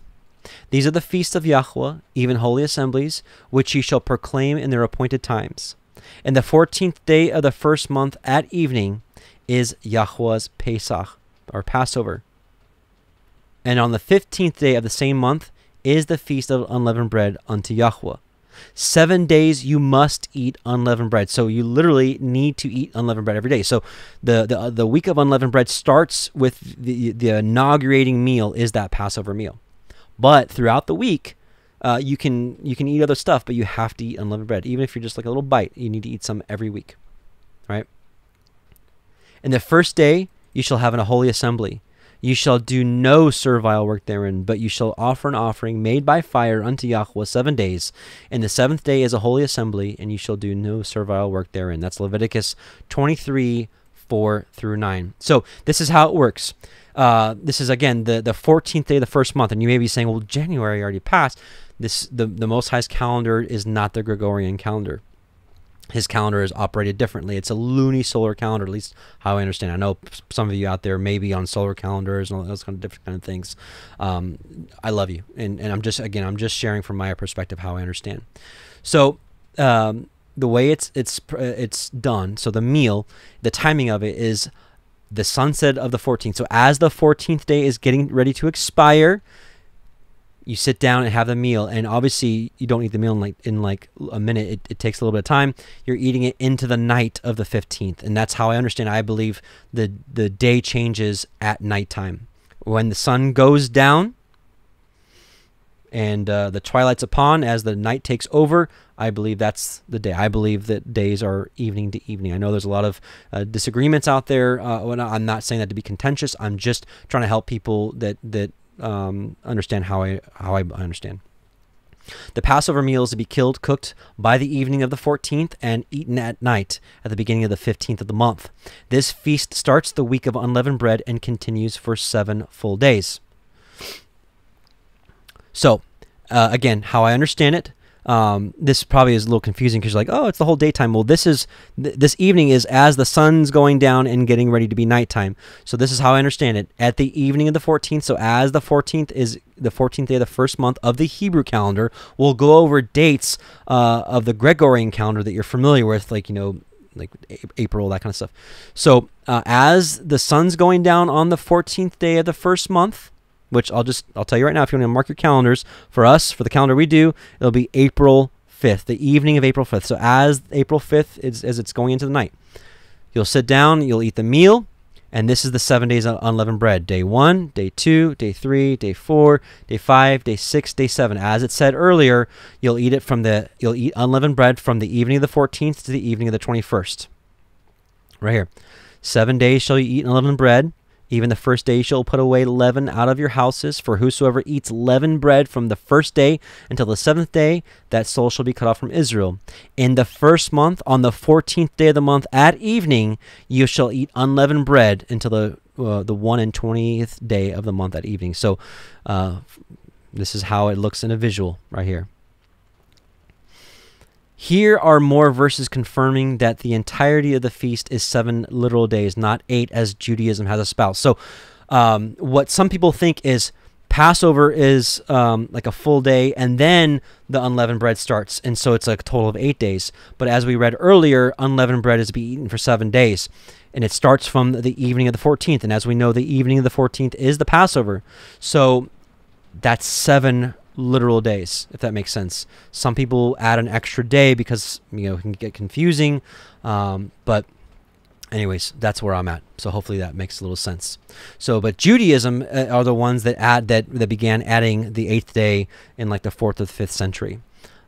These are the feasts of Yahweh, even holy assemblies, which ye shall proclaim in their appointed times. And the fourteenth day of the first month at evening is Yahweh's Pesach, or Passover. And on the fifteenth day of the same month is the feast of unleavened bread unto Yahweh. Seven days you must eat unleavened bread. So you literally need to eat unleavened bread every day. So the the, uh, the week of unleavened bread starts with the the inaugurating meal is that Passover meal. But throughout the week, uh, you can you can eat other stuff, but you have to eat unleavened bread. Even if you're just like a little bite, you need to eat some every week. Right? And the first day you shall have an holy assembly. You shall do no servile work therein, but you shall offer an offering made by fire unto Yahweh seven days. And the seventh day is a holy assembly, and you shall do no servile work therein. That's Leviticus 23 4 through 9. So this is how it works. Uh, this is again the, the 14th day of the first month, and you may be saying, well, January already passed. This the, the Most High's calendar is not the Gregorian calendar his calendar is operated differently. It's a lunisolar calendar, at least how I understand. I know some of you out there may be on solar calendars and all those kind of different kind of things. Um, I love you, and and I'm just again I'm just sharing from my perspective how I understand. So um, the way it's it's it's done. So the meal, the timing of it is the sunset of the 14th. So as the 14th day is getting ready to expire, you sit down and have the meal and obviously you don't eat the meal in like in like a minute. It, it takes a little bit of time. You're eating it into the night of the 15th and that's how i understand. I believe the the day changes at nighttime. When the sun goes down and uh, the twilight's upon as the night takes over i believe that's the day. I believe that days are evening to evening. I know there's a lot of uh, disagreements out there uh, i'm not saying that to be contentious. I'm just trying to help people that that um, understand how I how I understand. The Passover meal is to be killed, cooked by the evening of the 14th, and eaten at night at the beginning of the 15th of the month. This feast starts the week of unleavened bread and continues for seven full days. So, uh, again, how I understand it, um, this probably is a little confusing because you're like, oh, it's the whole daytime. Well, this is th- this evening is as the sun's going down and getting ready to be nighttime. So this is how I understand it. At the evening of the 14th, so as the 14th is the 14th day of the first month of the Hebrew calendar, we'll go over dates uh, of the Gregorian calendar that you're familiar with, like you know, like April, that kind of stuff. So uh, as the sun's going down on the 14th day of the first month which I'll just I'll tell you right now if you want to mark your calendars for us for the calendar we do it'll be April 5th the evening of April 5th so as April 5th is as it's going into the night you'll sit down you'll eat the meal and this is the seven days of unleavened bread. Day one day two day three day four day five day six day seven. As it said earlier you'll eat it from the you'll eat unleavened bread from the evening of the 14th to the evening of the 21st right here. Seven days shall you eat unleavened bread even the first day shall put away leaven out of your houses, for whosoever eats leavened bread from the first day until the seventh day, that soul shall be cut off from Israel. In the first month, on the fourteenth day of the month at evening, you shall eat unleavened bread until the uh, the one and twentieth day of the month at evening. So, uh, this is how it looks in a visual right here. Here are more verses confirming that the entirety of the feast is seven literal days, not eight, as Judaism has espoused. So, um, what some people think is Passover is um, like a full day, and then the unleavened bread starts, and so it's a total of eight days. But as we read earlier, unleavened bread is to be eaten for seven days, and it starts from the evening of the 14th. And as we know, the evening of the 14th is the Passover, so that's seven literal days, if that makes sense. Some people add an extra day because you know it can get confusing, um, but anyways, that's where I'm at. So hopefully that makes a little sense. So, but Judaism uh, are the ones that add that that began adding the eighth day in like the fourth or fifth century.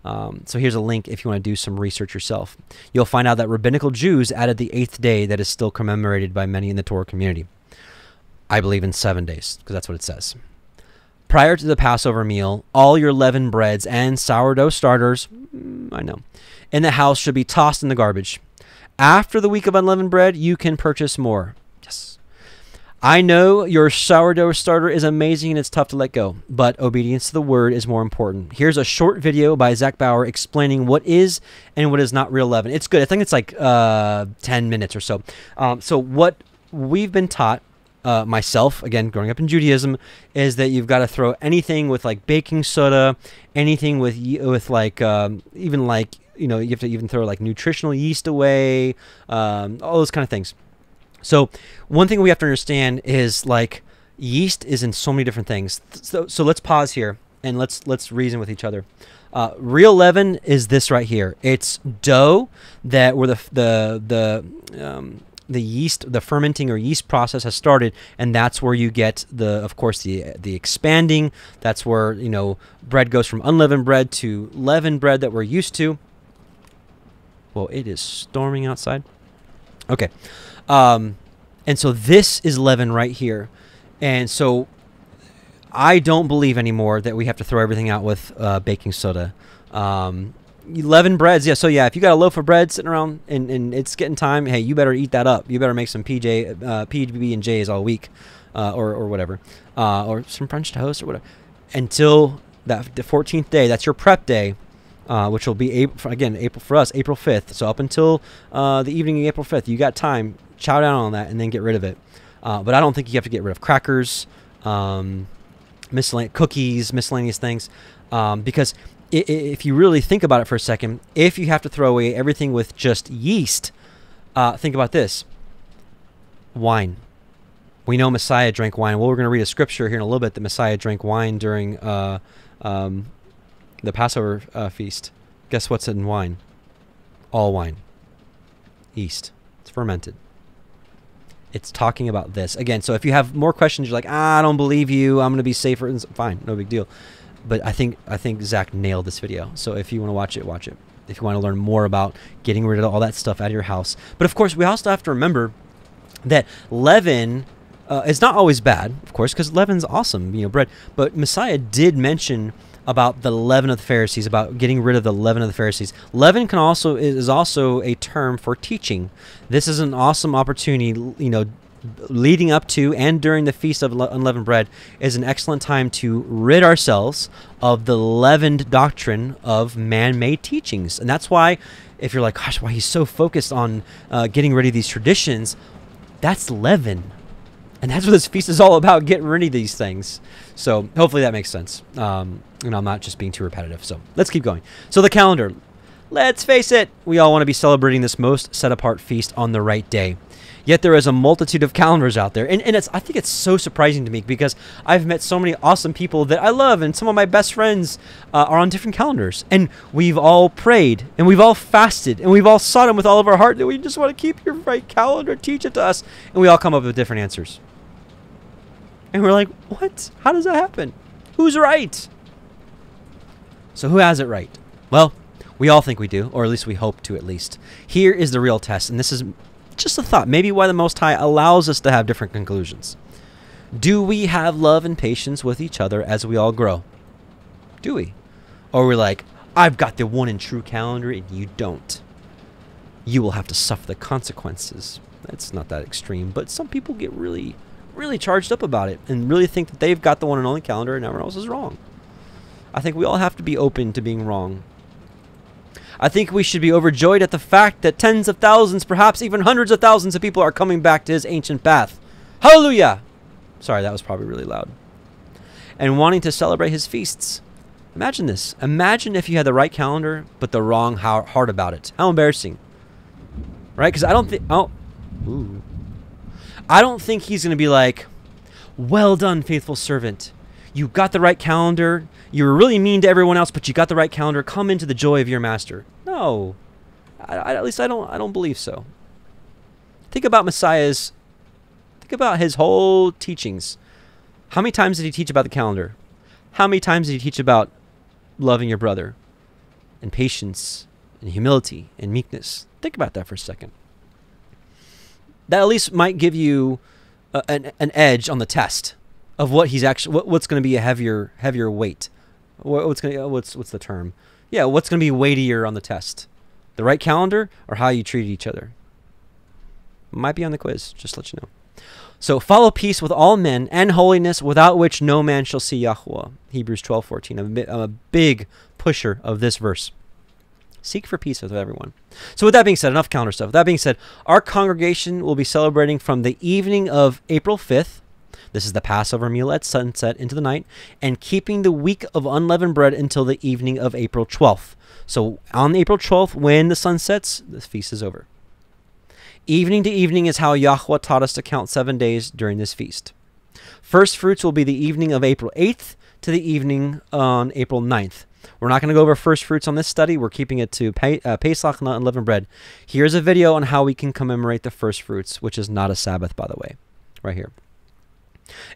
Um, so here's a link if you want to do some research yourself. You'll find out that rabbinical Jews added the eighth day that is still commemorated by many in the Torah community. I believe in seven days because that's what it says. Prior to the Passover meal, all your leavened breads and sourdough starters, mm, I know, in the house should be tossed in the garbage. After the week of unleavened bread, you can purchase more. Yes. I know your sourdough starter is amazing and it's tough to let go, but obedience to the word is more important. Here's a short video by Zach Bauer explaining what is and what is not real leaven. It's good. I think it's like uh, 10 minutes or so. Um, so, what we've been taught uh, myself, again, growing up in Judaism, is that you've got to throw anything with like baking soda, anything with with like um, even like you know you have to even throw like nutritional yeast away, um, all those kind of things. So one thing we have to understand is like yeast is in so many different things. So so let's pause here and let's let's reason with each other. Uh, real leaven is this right here. It's dough that where the the the um, the yeast, the fermenting or yeast process has started, and that's where you get the, of course, the the expanding. That's where you know bread goes from unleavened bread to leavened bread that we're used to. Well, it is storming outside. Okay, um, and so this is leaven right here, and so I don't believe anymore that we have to throw everything out with uh, baking soda. Um, 11 breads. Yeah, so yeah, if you got a loaf of bread sitting around and, and it's getting time, hey, you better eat that up. You better make some PJ, uh, PB and J's all week, uh, or or whatever, uh, or some French toast or whatever, until that the 14th day. That's your prep day, uh, which will be April, again April for us, April 5th. So up until uh, the evening of April 5th, you got time. Chow down on that and then get rid of it. Uh, but I don't think you have to get rid of crackers, um, miscellaneous cookies, miscellaneous things, um, because if you really think about it for a second, if you have to throw away everything with just yeast, uh, think about this wine. We know Messiah drank wine. Well, we're going to read a scripture here in a little bit that Messiah drank wine during uh, um, the Passover uh, feast. Guess what's in wine? All wine. Yeast. It's fermented. It's talking about this. Again, so if you have more questions, you're like, ah, I don't believe you. I'm going to be safer. Fine, no big deal but I think I think Zach nailed this video. So if you want to watch it, watch it. If you want to learn more about getting rid of all that stuff out of your house, but of course we also have to remember that leaven uh, is not always bad, of course, because leaven's awesome, you know, bread. But Messiah did mention about the leaven of the Pharisees, about getting rid of the leaven of the Pharisees. Leaven can also is also a term for teaching. This is an awesome opportunity, you know, leading up to and during the Feast of Unleavened Bread is an excellent time to rid ourselves of the leavened doctrine of man made teachings. And that's why, if you're like, gosh, why he's so focused on uh, getting rid of these traditions, that's leaven. And that's what this feast is all about getting rid of these things. So hopefully that makes sense. Um, and I'm not just being too repetitive. So let's keep going. So the calendar. Let's face it, we all want to be celebrating this most set apart feast on the right day. Yet there is a multitude of calendars out there. And, and it's, I think it's so surprising to me because I've met so many awesome people that I love, and some of my best friends uh, are on different calendars. And we've all prayed, and we've all fasted, and we've all sought Him with all of our heart that we just want to keep your right calendar, teach it to us. And we all come up with different answers. And we're like, what? How does that happen? Who's right? So who has it right? Well, we all think we do, or at least we hope to at least. Here is the real test, and this is just a thought, maybe why the Most High allows us to have different conclusions. Do we have love and patience with each other as we all grow? Do we? Or we're like, I've got the one and true calendar and you don't? You will have to suffer the consequences. That's not that extreme, but some people get really, really charged up about it and really think that they've got the one and only calendar and everyone else is wrong. I think we all have to be open to being wrong I think we should be overjoyed at the fact that tens of thousands, perhaps even hundreds of thousands of people are coming back to his ancient path. Hallelujah! Sorry, that was probably really loud. And wanting to celebrate his feasts. Imagine this. Imagine if you had the right calendar, but the wrong heart about it. How embarrassing. Right? Because I don't think. Oh. Ooh. I don't think he's going to be like, well done, faithful servant. You got the right calendar. You were really mean to everyone else, but you got the right calendar. Come into the joy of your master. No, I, I, at least I don't. I don't believe so. Think about Messiah's. Think about his whole teachings. How many times did he teach about the calendar? How many times did he teach about loving your brother, and patience, and humility, and meekness? Think about that for a second. That at least might give you an, an edge on the test of what he's actually what, what's going to be a heavier heavier weight what, what's gonna what's what's the term? Yeah, what's gonna be weightier on the test? The right calendar or how you treat each other? Might be on the quiz. Just let you know. So follow peace with all men and holiness, without which no man shall see Yahweh. Hebrews twelve fourteen. I'm a, I'm a big pusher of this verse. Seek for peace with everyone. So with that being said, enough calendar stuff. With that being said, our congregation will be celebrating from the evening of April 5th this is the Passover meal at sunset into the night, and keeping the week of unleavened bread until the evening of April 12th. So on April 12th, when the sun sets, the feast is over. Evening to evening is how Yahweh taught us to count seven days during this feast. First fruits will be the evening of April 8th to the evening on April 9th. We're not going to go over first fruits on this study. We're keeping it to uh, Pesach, not unleavened bread. Here's a video on how we can commemorate the first fruits, which is not a Sabbath, by the way, right here.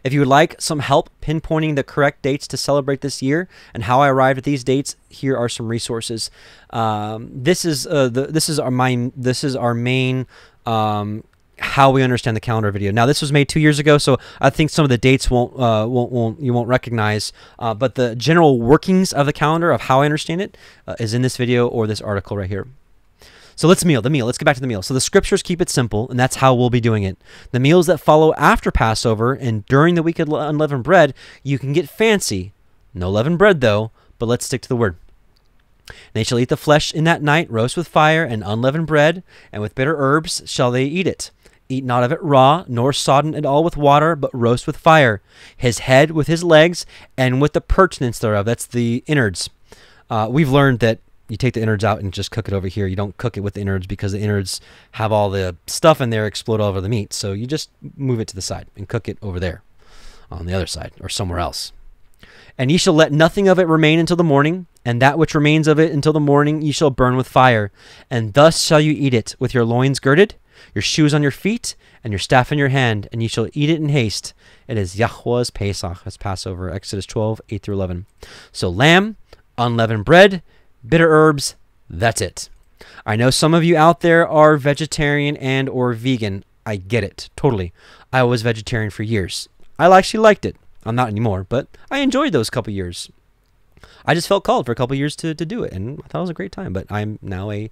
If you would like some help pinpointing the correct dates to celebrate this year and how I arrived at these dates, here are some resources. Um, this is uh, the this is our main this is our main um, how we understand the calendar video. Now this was made two years ago, so I think some of the dates won't uh, won't, won't you won't recognize. Uh, but the general workings of the calendar of how I understand it uh, is in this video or this article right here. So let's meal, the meal. Let's get back to the meal. So the scriptures keep it simple, and that's how we'll be doing it. The meals that follow after Passover and during the week of unleavened bread, you can get fancy. No leavened bread, though, but let's stick to the word. They shall eat the flesh in that night, roast with fire and unleavened bread, and with bitter herbs shall they eat it. Eat not of it raw, nor sodden at all with water, but roast with fire. His head with his legs, and with the purtenance thereof. That's the innards. Uh, we've learned that you take the innards out and just cook it over here. You don't cook it with the innards because the innards have all the stuff in there explode all over the meat. So you just move it to the side and cook it over there on the other side or somewhere else. And ye shall let nothing of it remain until the morning, and that which remains of it until the morning ye shall burn with fire. And thus shall you eat it, with your loins girded, your shoes on your feet, and your staff in your hand, and ye shall eat it in haste. It is Yahweh's Pesach, as Passover, Exodus 12, 8 through 11. So lamb, unleavened bread, bitter herbs, that's it. I know some of you out there are vegetarian and or vegan. I get it, totally. I was vegetarian for years. I actually liked it. I'm not anymore, but I enjoyed those couple years. I just felt called for a couple years to, to do it, and I thought it was a great time. But I'm now a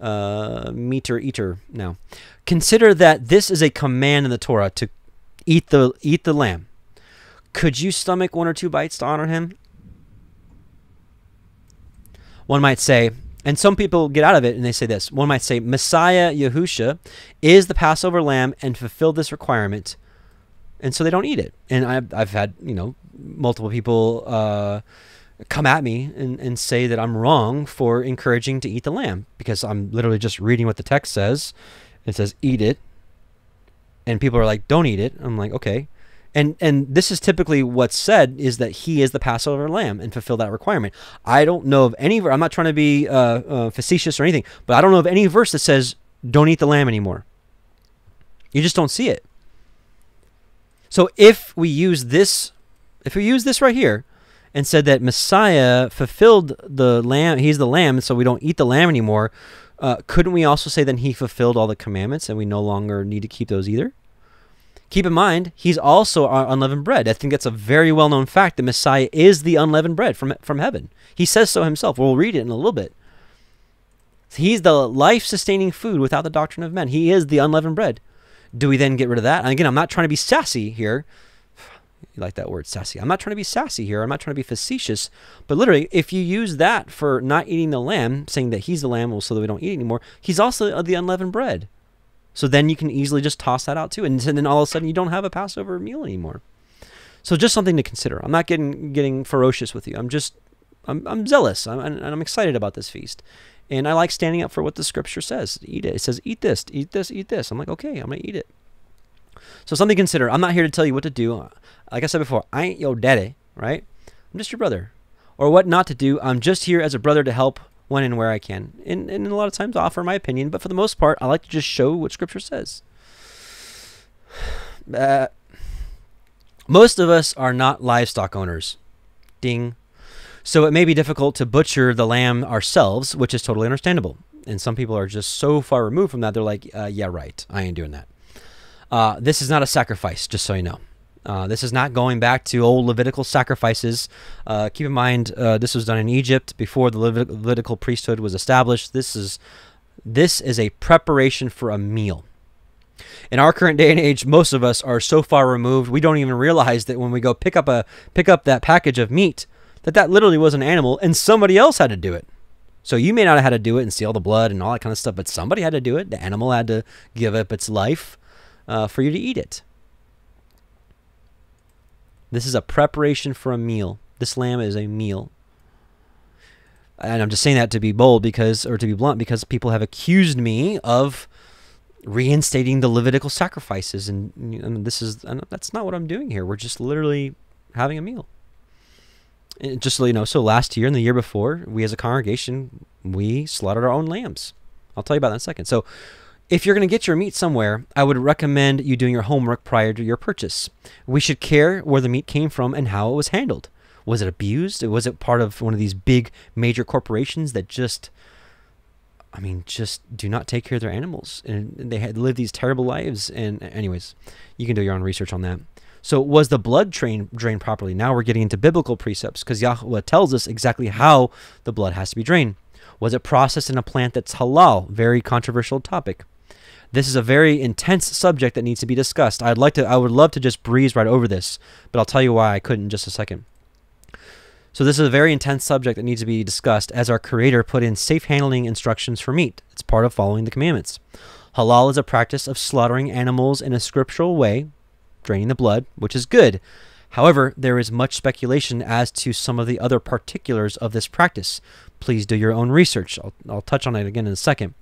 uh, meter eater now. Consider that this is a command in the Torah to eat the eat the lamb. Could you stomach one or two bites to honor him? One might say, and some people get out of it and they say this. One might say, Messiah Yahusha is the Passover lamb and fulfilled this requirement, and so they don't eat it. And I've, I've had you know multiple people uh, come at me and, and say that I'm wrong for encouraging to eat the lamb because I'm literally just reading what the text says. It says eat it, and people are like, don't eat it. I'm like, okay. And and this is typically what's said is that he is the Passover lamb and fulfill that requirement. I don't know of any. I'm not trying to be uh, uh, facetious or anything, but I don't know of any verse that says don't eat the lamb anymore. You just don't see it. So if we use this, if we use this right here, and said that Messiah fulfilled the lamb, he's the lamb, so we don't eat the lamb anymore. Uh, couldn't we also say then he fulfilled all the commandments and we no longer need to keep those either? Keep in mind, he's also our unleavened bread. I think that's a very well known fact that Messiah is the unleavened bread from, from heaven. He says so himself. We'll read it in a little bit. He's the life sustaining food without the doctrine of men. He is the unleavened bread. Do we then get rid of that? And again, I'm not trying to be sassy here. You like that word, sassy. I'm not trying to be sassy here. I'm not trying to be facetious. But literally, if you use that for not eating the lamb, saying that he's the lamb so that we don't eat anymore, he's also the unleavened bread. So then you can easily just toss that out too, and then all of a sudden you don't have a Passover meal anymore. So just something to consider. I'm not getting getting ferocious with you. I'm just I'm, I'm zealous I'm, and I'm excited about this feast, and I like standing up for what the Scripture says. Eat it. It says eat this, eat this, eat this. I'm like okay, I'm gonna eat it. So something to consider. I'm not here to tell you what to do. Uh, like I said before, I ain't your daddy, right? I'm just your brother. Or what not to do. I'm just here as a brother to help when and where I can. And, and a lot of times I offer my opinion, but for the most part, I like to just show what Scripture says. Uh, most of us are not livestock owners. Ding. So it may be difficult to butcher the lamb ourselves, which is totally understandable. And some people are just so far removed from that, they're like, uh, yeah, right, I ain't doing that. Uh, this is not a sacrifice, just so you know. Uh, this is not going back to old Levitical sacrifices. Uh, keep in mind, uh, this was done in Egypt before the Levit- Levitical priesthood was established. This is this is a preparation for a meal. In our current day and age, most of us are so far removed we don't even realize that when we go pick up a pick up that package of meat, that that literally was an animal and somebody else had to do it. So you may not have had to do it and see all the blood and all that kind of stuff, but somebody had to do it. The animal had to give up its life uh, for you to eat it. This is a preparation for a meal. This lamb is a meal. And I'm just saying that to be bold because, or to be blunt, because people have accused me of reinstating the Levitical sacrifices, and, and this is and that's not what I'm doing here. We're just literally having a meal. And just so you know, so last year and the year before, we as a congregation we slaughtered our own lambs. I'll tell you about that in a second. So if you're going to get your meat somewhere, I would recommend you doing your homework prior to your purchase. We should care where the meat came from and how it was handled. Was it abused? Was it part of one of these big major corporations that just I mean, just do not take care of their animals, and they had lived these terrible lives. And anyways, you can do your own research on that. So, was the blood drained drained properly? Now we're getting into biblical precepts because Yahweh tells us exactly how the blood has to be drained. Was it processed in a plant that's halal? Very controversial topic. This is a very intense subject that needs to be discussed. I'd like to I would love to just breeze right over this, but I'll tell you why I couldn't in just a second. So this is a very intense subject that needs to be discussed as our creator put in safe handling instructions for meat. It's part of following the commandments. Halal is a practice of slaughtering animals in a scriptural way, draining the blood, which is good. However, there is much speculation as to some of the other particulars of this practice. Please do your own research. I'll, I'll touch on it again in a second.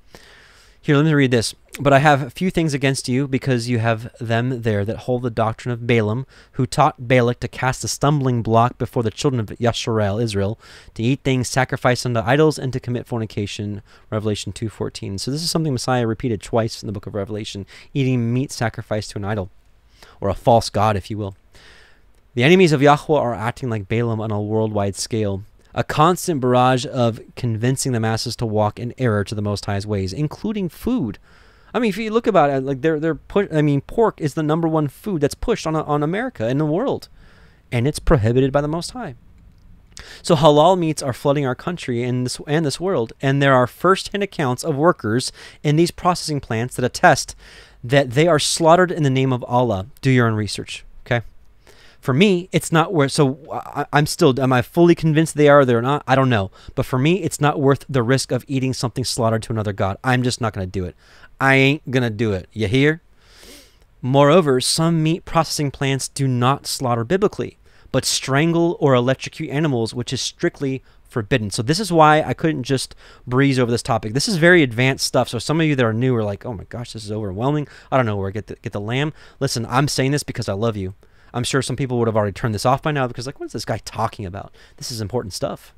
Here, let me read this. But I have a few things against you, because you have them there that hold the doctrine of Balaam, who taught Balak to cast a stumbling block before the children of Yasharel, Israel, to eat things sacrificed unto idols, and to commit fornication. Revelation 2.14. So this is something Messiah repeated twice in the book of Revelation, eating meat sacrificed to an idol, or a false god, if you will. The enemies of Yahweh are acting like Balaam on a worldwide scale a constant barrage of convincing the masses to walk in error to the Most High's ways, including food. I mean, if you look about it, like they're they're put. I mean, pork is the number one food that's pushed on on America in the world, and it's prohibited by the Most High. So halal meats are flooding our country and this and this world, and there are first-hand accounts of workers in these processing plants that attest that they are slaughtered in the name of Allah. Do your own research, okay? For me, it's not worth. So I, I'm still. Am I fully convinced they are? They're not. I don't know. But for me, it's not worth the risk of eating something slaughtered to another god. I'm just not gonna do it. I ain't gonna do it. You hear? Moreover, some meat processing plants do not slaughter biblically, but strangle or electrocute animals, which is strictly forbidden. So this is why I couldn't just breeze over this topic. This is very advanced stuff. So some of you that are new are like, "Oh my gosh, this is overwhelming. I don't know where to get the, get the lamb." Listen, I'm saying this because I love you. I'm sure some people would have already turned this off by now because like, what is this guy talking about? This is important stuff.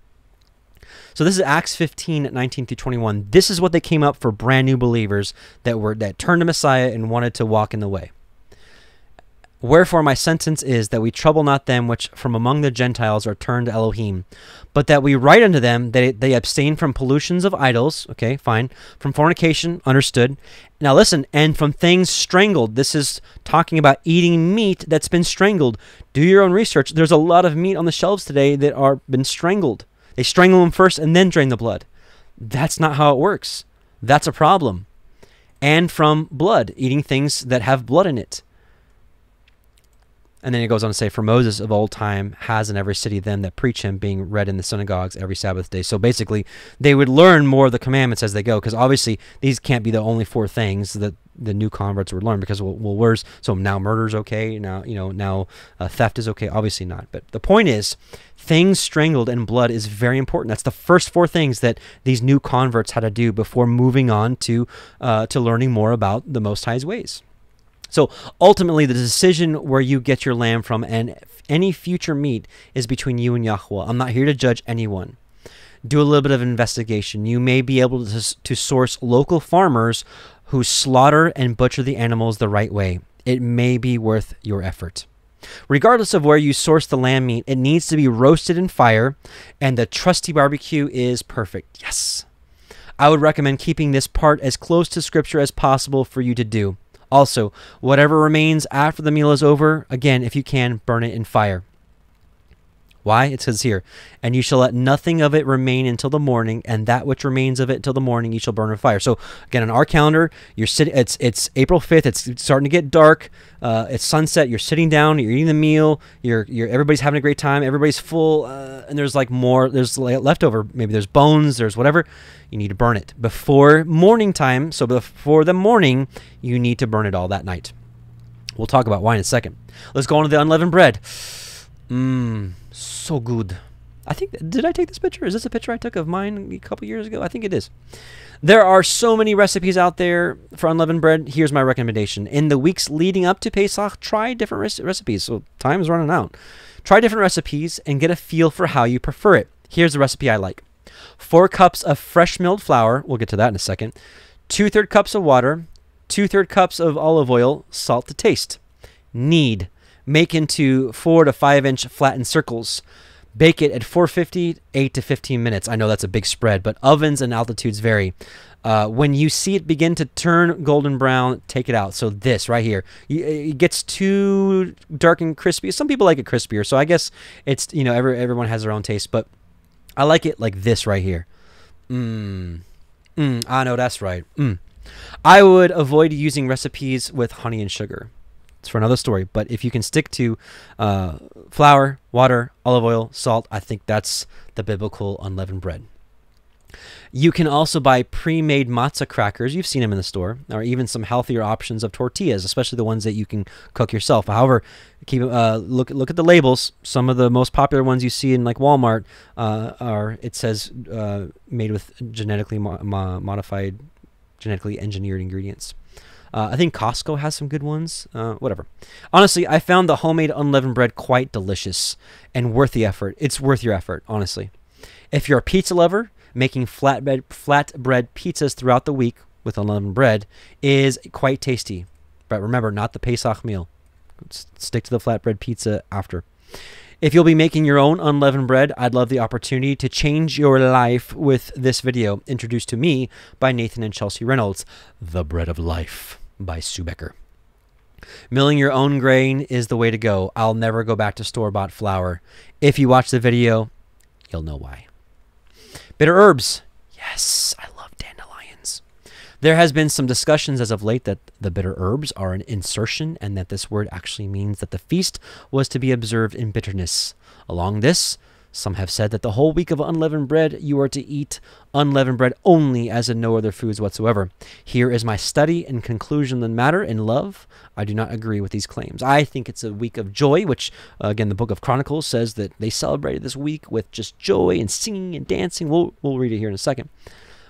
So this is Acts 15, 19 through 21. This is what they came up for brand new believers that were that turned to Messiah and wanted to walk in the way. Wherefore my sentence is that we trouble not them which from among the Gentiles are turned to Elohim, but that we write unto them that they abstain from pollutions of idols, okay, fine, from fornication, understood. Now listen, and from things strangled. This is talking about eating meat that's been strangled. Do your own research. There's a lot of meat on the shelves today that are been strangled. They strangle them first and then drain the blood. That's not how it works. That's a problem. And from blood, eating things that have blood in it. And then it goes on to say, For Moses of old time has in every city them that preach him being read in the synagogues every Sabbath day. So basically, they would learn more of the commandments as they go, because obviously these can't be the only four things that the new converts would learn. Because well, well where's so now murder's okay? Now you know now uh, theft is okay? Obviously not. But the point is, things strangled and blood is very important. That's the first four things that these new converts had to do before moving on to uh, to learning more about the Most High's ways. So ultimately, the decision where you get your lamb from and any future meat is between you and Yahweh. I'm not here to judge anyone. Do a little bit of investigation. You may be able to, to source local farmers who slaughter and butcher the animals the right way. It may be worth your effort. Regardless of where you source the lamb meat, it needs to be roasted in fire, and the trusty barbecue is perfect. Yes. I would recommend keeping this part as close to scripture as possible for you to do. Also, whatever remains after the meal is over, again, if you can, burn it in fire. Why? It says here, and you shall let nothing of it remain until the morning, and that which remains of it until the morning you shall burn in fire. So again, on our calendar, you're sitting. It's it's April fifth. It's starting to get dark. Uh, it's sunset. You're sitting down. You're eating the meal. You're you're everybody's having a great time. Everybody's full, uh, and there's like more. There's leftover. Maybe there's bones. There's whatever. You need to burn it before morning time. So before the morning, you need to burn it all that night. We'll talk about why in a second. Let's go on to the unleavened bread. Mmm so good. I think did I take this picture? Is this a picture I took of mine a couple years ago? I think it is. There are so many recipes out there for unleavened bread. Here's my recommendation. In the weeks leading up to Pesach, try different recipes. So time is running out. Try different recipes and get a feel for how you prefer it. Here's the recipe I like. 4 cups of fresh milled flour, we'll get to that in a second. 2 third cups of water, 2 third cups of olive oil, salt to taste. Knead make into four to five inch flattened circles. Bake it at 450, 8 to 15 minutes. I know that's a big spread, but ovens and altitudes vary. Uh, when you see it begin to turn golden brown, take it out. So this right here, it gets too dark and crispy. Some people like it crispier, so I guess it's you know every, everyone has their own taste, but I like it like this right here. Mmm. Mmm. I know that's right. Mmm. I would avoid using recipes with honey and sugar. It's for another story. But if you can stick to uh, flour, water, olive oil, salt, I think that's the biblical unleavened bread. You can also buy pre-made matzah crackers. You've seen them in the store, or even some healthier options of tortillas, especially the ones that you can cook yourself. However, keep uh, look look at the labels. Some of the most popular ones you see in like Walmart uh, are it says uh, made with genetically mo modified, genetically engineered ingredients. Uh, I think Costco has some good ones. Uh, whatever. Honestly, I found the homemade unleavened bread quite delicious and worth the effort. It's worth your effort, honestly. If you're a pizza lover, making flatbread flatbread pizzas throughout the week with unleavened bread is quite tasty. But remember, not the Pesach meal. Stick to the flatbread pizza after. If you'll be making your own unleavened bread, I'd love the opportunity to change your life with this video introduced to me by Nathan and Chelsea Reynolds, The Bread of Life by Sue Becker. Milling your own grain is the way to go. I'll never go back to store bought flour. If you watch the video, You'll know why. Bitter herbs. Yes, I love dandelions. There has been some discussions as of late that the bitter herbs are an insertion and that this word actually means that the feast was to be observed in bitterness. Along this, some have said that the whole week of unleavened bread you are to eat unleavened bread only, as in no other foods whatsoever. Here is my study and conclusion on the matter in love. I do not agree with these claims. I think it's a week of joy, which, uh, again, the book of Chronicles says that they celebrated this week with just joy and singing and dancing. We'll, we'll read it here in a second.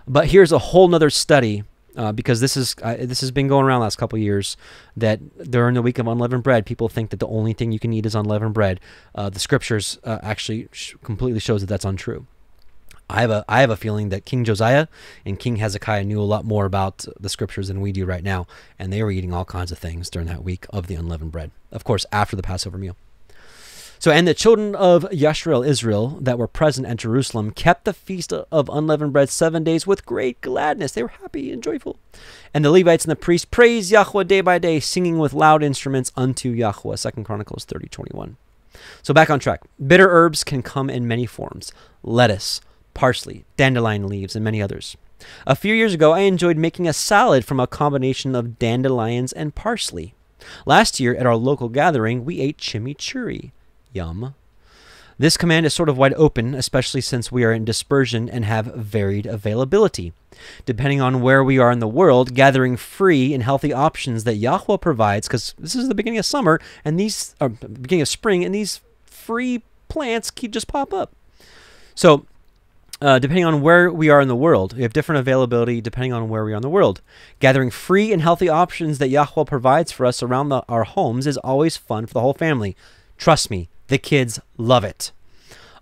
But here's a whole nother study uh, because this is uh, this has been going around last couple years that during the week of unleavened bread, people think that the only thing you can eat is unleavened bread. Uh, the scriptures uh, actually sh- completely shows that that's untrue. I have a I have a feeling that King Josiah and King Hezekiah knew a lot more about the scriptures than we do right now, and they were eating all kinds of things during that week of the unleavened bread. Of course, after the Passover meal. So, and the children of Yashrael, Israel, that were present at Jerusalem, kept the feast of unleavened bread seven days with great gladness. They were happy and joyful. And the Levites and the priests praised Yahweh day by day, singing with loud instruments unto Yahweh. Second Chronicles 30, 21. So back on track. Bitter herbs can come in many forms. Lettuce, parsley, dandelion leaves, and many others. A few years ago, I enjoyed making a salad from a combination of dandelions and parsley. Last year, at our local gathering, we ate chimichurri. Yum. This command is sort of wide open, especially since we are in dispersion and have varied availability. Depending on where we are in the world, gathering free and healthy options that Yahweh provides, because this is the beginning of summer and these are beginning of spring, and these free plants keep just pop up. So, uh, depending on where we are in the world, we have different availability depending on where we are in the world. Gathering free and healthy options that Yahweh provides for us around the, our homes is always fun for the whole family. Trust me, the kids love it.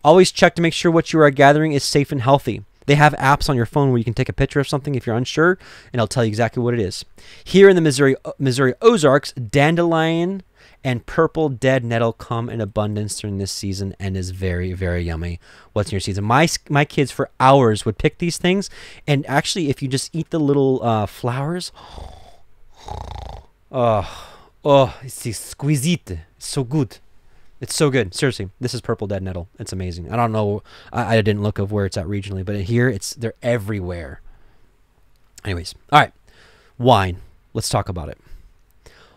Always check to make sure what you are gathering is safe and healthy. They have apps on your phone where you can take a picture of something if you're unsure, and it'll tell you exactly what it is. Here in the Missouri Missouri Ozarks, dandelion and purple dead nettle come in abundance during this season and is very very yummy. What's in your season? My my kids for hours would pick these things, and actually, if you just eat the little uh, flowers, oh oh, it's exquisite, so good. It's so good. Seriously, this is purple dead nettle. It's amazing. I don't know. I, I didn't look of where it's at regionally, but here it's they're everywhere. Anyways, all right. Wine. Let's talk about it.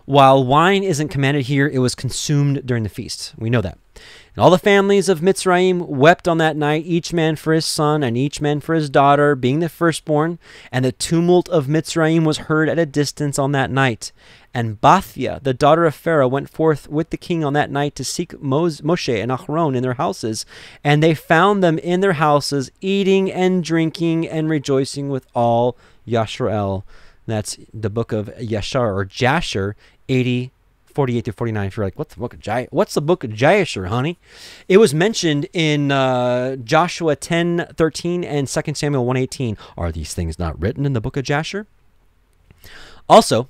While wine isn't commanded here, it was consumed during the feast. We know that. And all the families of Mitzrayim wept on that night, each man for his son and each man for his daughter, being the firstborn. And the tumult of Mitzrayim was heard at a distance on that night. And Bathia, the daughter of Pharaoh, went forth with the king on that night to seek Moshe and Aharon in their houses. And they found them in their houses, eating and drinking and rejoicing with all Yashrael. That's the book of Yashar or Jasher, 80 48 to 49 if you're like what's the book of Jai- what's the book of Jasher honey it was mentioned in uh, Joshua 10 13 and 2 Samuel 118 are these things not written in the book of Jasher also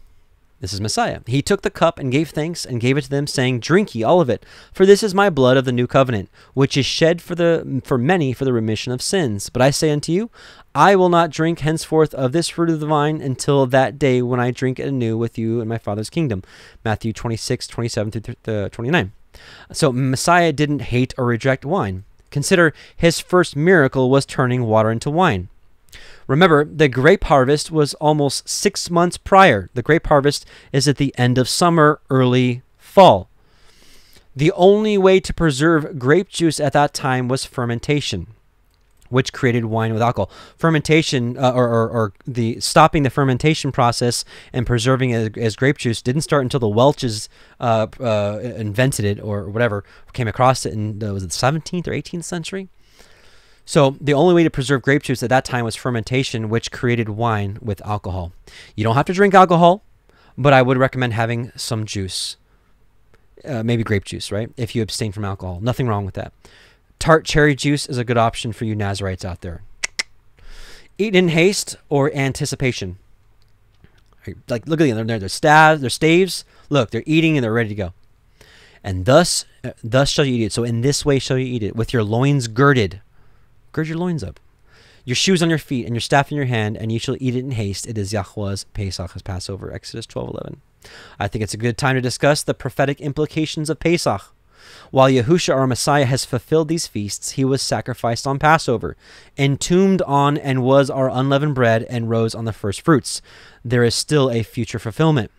this is Messiah. He took the cup and gave thanks and gave it to them, saying, Drink ye all of it, for this is my blood of the new covenant, which is shed for the for many for the remission of sins. But I say unto you, I will not drink henceforth of this fruit of the vine until that day when I drink it anew with you in my Father's kingdom. Matthew 26, 27 through 29. So Messiah didn't hate or reject wine. Consider his first miracle was turning water into wine. Remember, the grape harvest was almost six months prior. The grape harvest is at the end of summer, early fall. The only way to preserve grape juice at that time was fermentation, which created wine with alcohol. Fermentation, uh, or, or, or, the stopping the fermentation process and preserving it as grape juice, didn't start until the Welches uh, uh, invented it or whatever, came across it in was it the 17th or 18th century. So the only way to preserve grape juice at that time was fermentation, which created wine with alcohol. You don't have to drink alcohol, but I would recommend having some juice. Uh, maybe grape juice, right? If you abstain from alcohol. Nothing wrong with that. Tart cherry juice is a good option for you Nazarites out there. Eat in haste or anticipation. Like, look at them. They're, they're, staves, they're staves. Look, they're eating and they're ready to go. And thus, uh, thus shall you eat it. So in this way shall you eat it, with your loins girded Gird your loins up. Your shoes on your feet and your staff in your hand, and you shall eat it in haste. It is Yahweh's Pesach, his Passover. Exodus 12:11. I think it's a good time to discuss the prophetic implications of Pesach. While Yahusha, our Messiah, has fulfilled these feasts, he was sacrificed on Passover, entombed on and was our unleavened bread, and rose on the first fruits. There is still a future fulfillment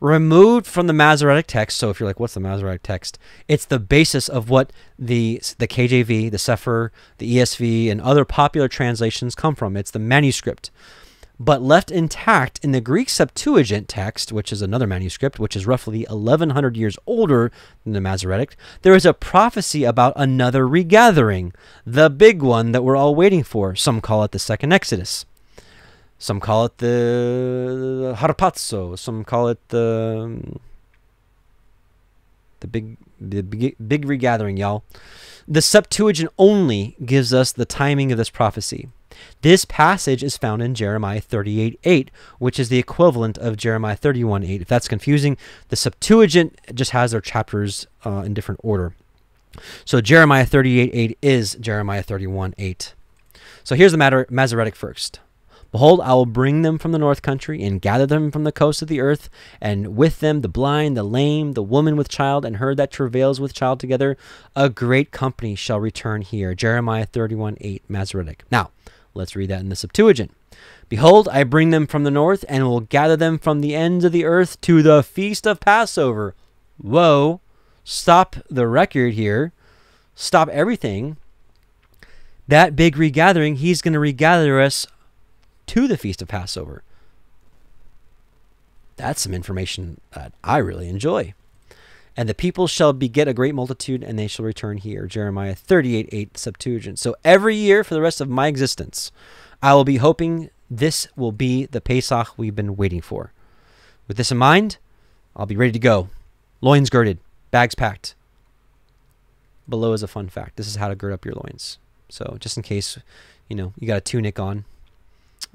removed from the Masoretic text. So if you're like, what's the Masoretic text? It's the basis of what the the KJV, the Cepher, the ESV, and other popular translations come from. It's the manuscript. But left intact in the Greek Septuagint text, which is another manuscript, which is roughly 1100 years older than the Masoretic, there is a prophecy about another regathering, the big one that we're all waiting for. Some call it the second Exodus. Some call it the harpazo. Some call it the the big the big, big regathering, y'all. The Septuagint only gives us the timing of this prophecy. This passage is found in Jeremiah 38 8, which is the equivalent of Jeremiah 31 8. If that's confusing, the Septuagint just has their chapters uh, in different order. So Jeremiah 38 8 is Jeremiah 31 8. So here's the matter, Masoretic first. Behold, I will bring them from the north country and gather them from the coast of the earth, and with them the blind, the lame, the woman with child, and her that travails with child together. A great company shall return here. Jeremiah 31 8, Masoretic. Now, let's read that in the Septuagint. Behold, I bring them from the north, and will gather them from the ends of the earth to the feast of Passover. Whoa, stop the record here. Stop everything. That big regathering, he's going to regather us to the Feast of Passover. That's some information that I really enjoy. And the people shall beget a great multitude, and they shall return here. Jeremiah 38 8 Septuagint. So every year for the rest of my existence, I will be hoping this will be the Pesach we've been waiting for. With this in mind, I'll be ready to go. Loins girded, bags packed. Below is a fun fact. This is how to gird up your loins. So just in case, you know, you got a tunic on,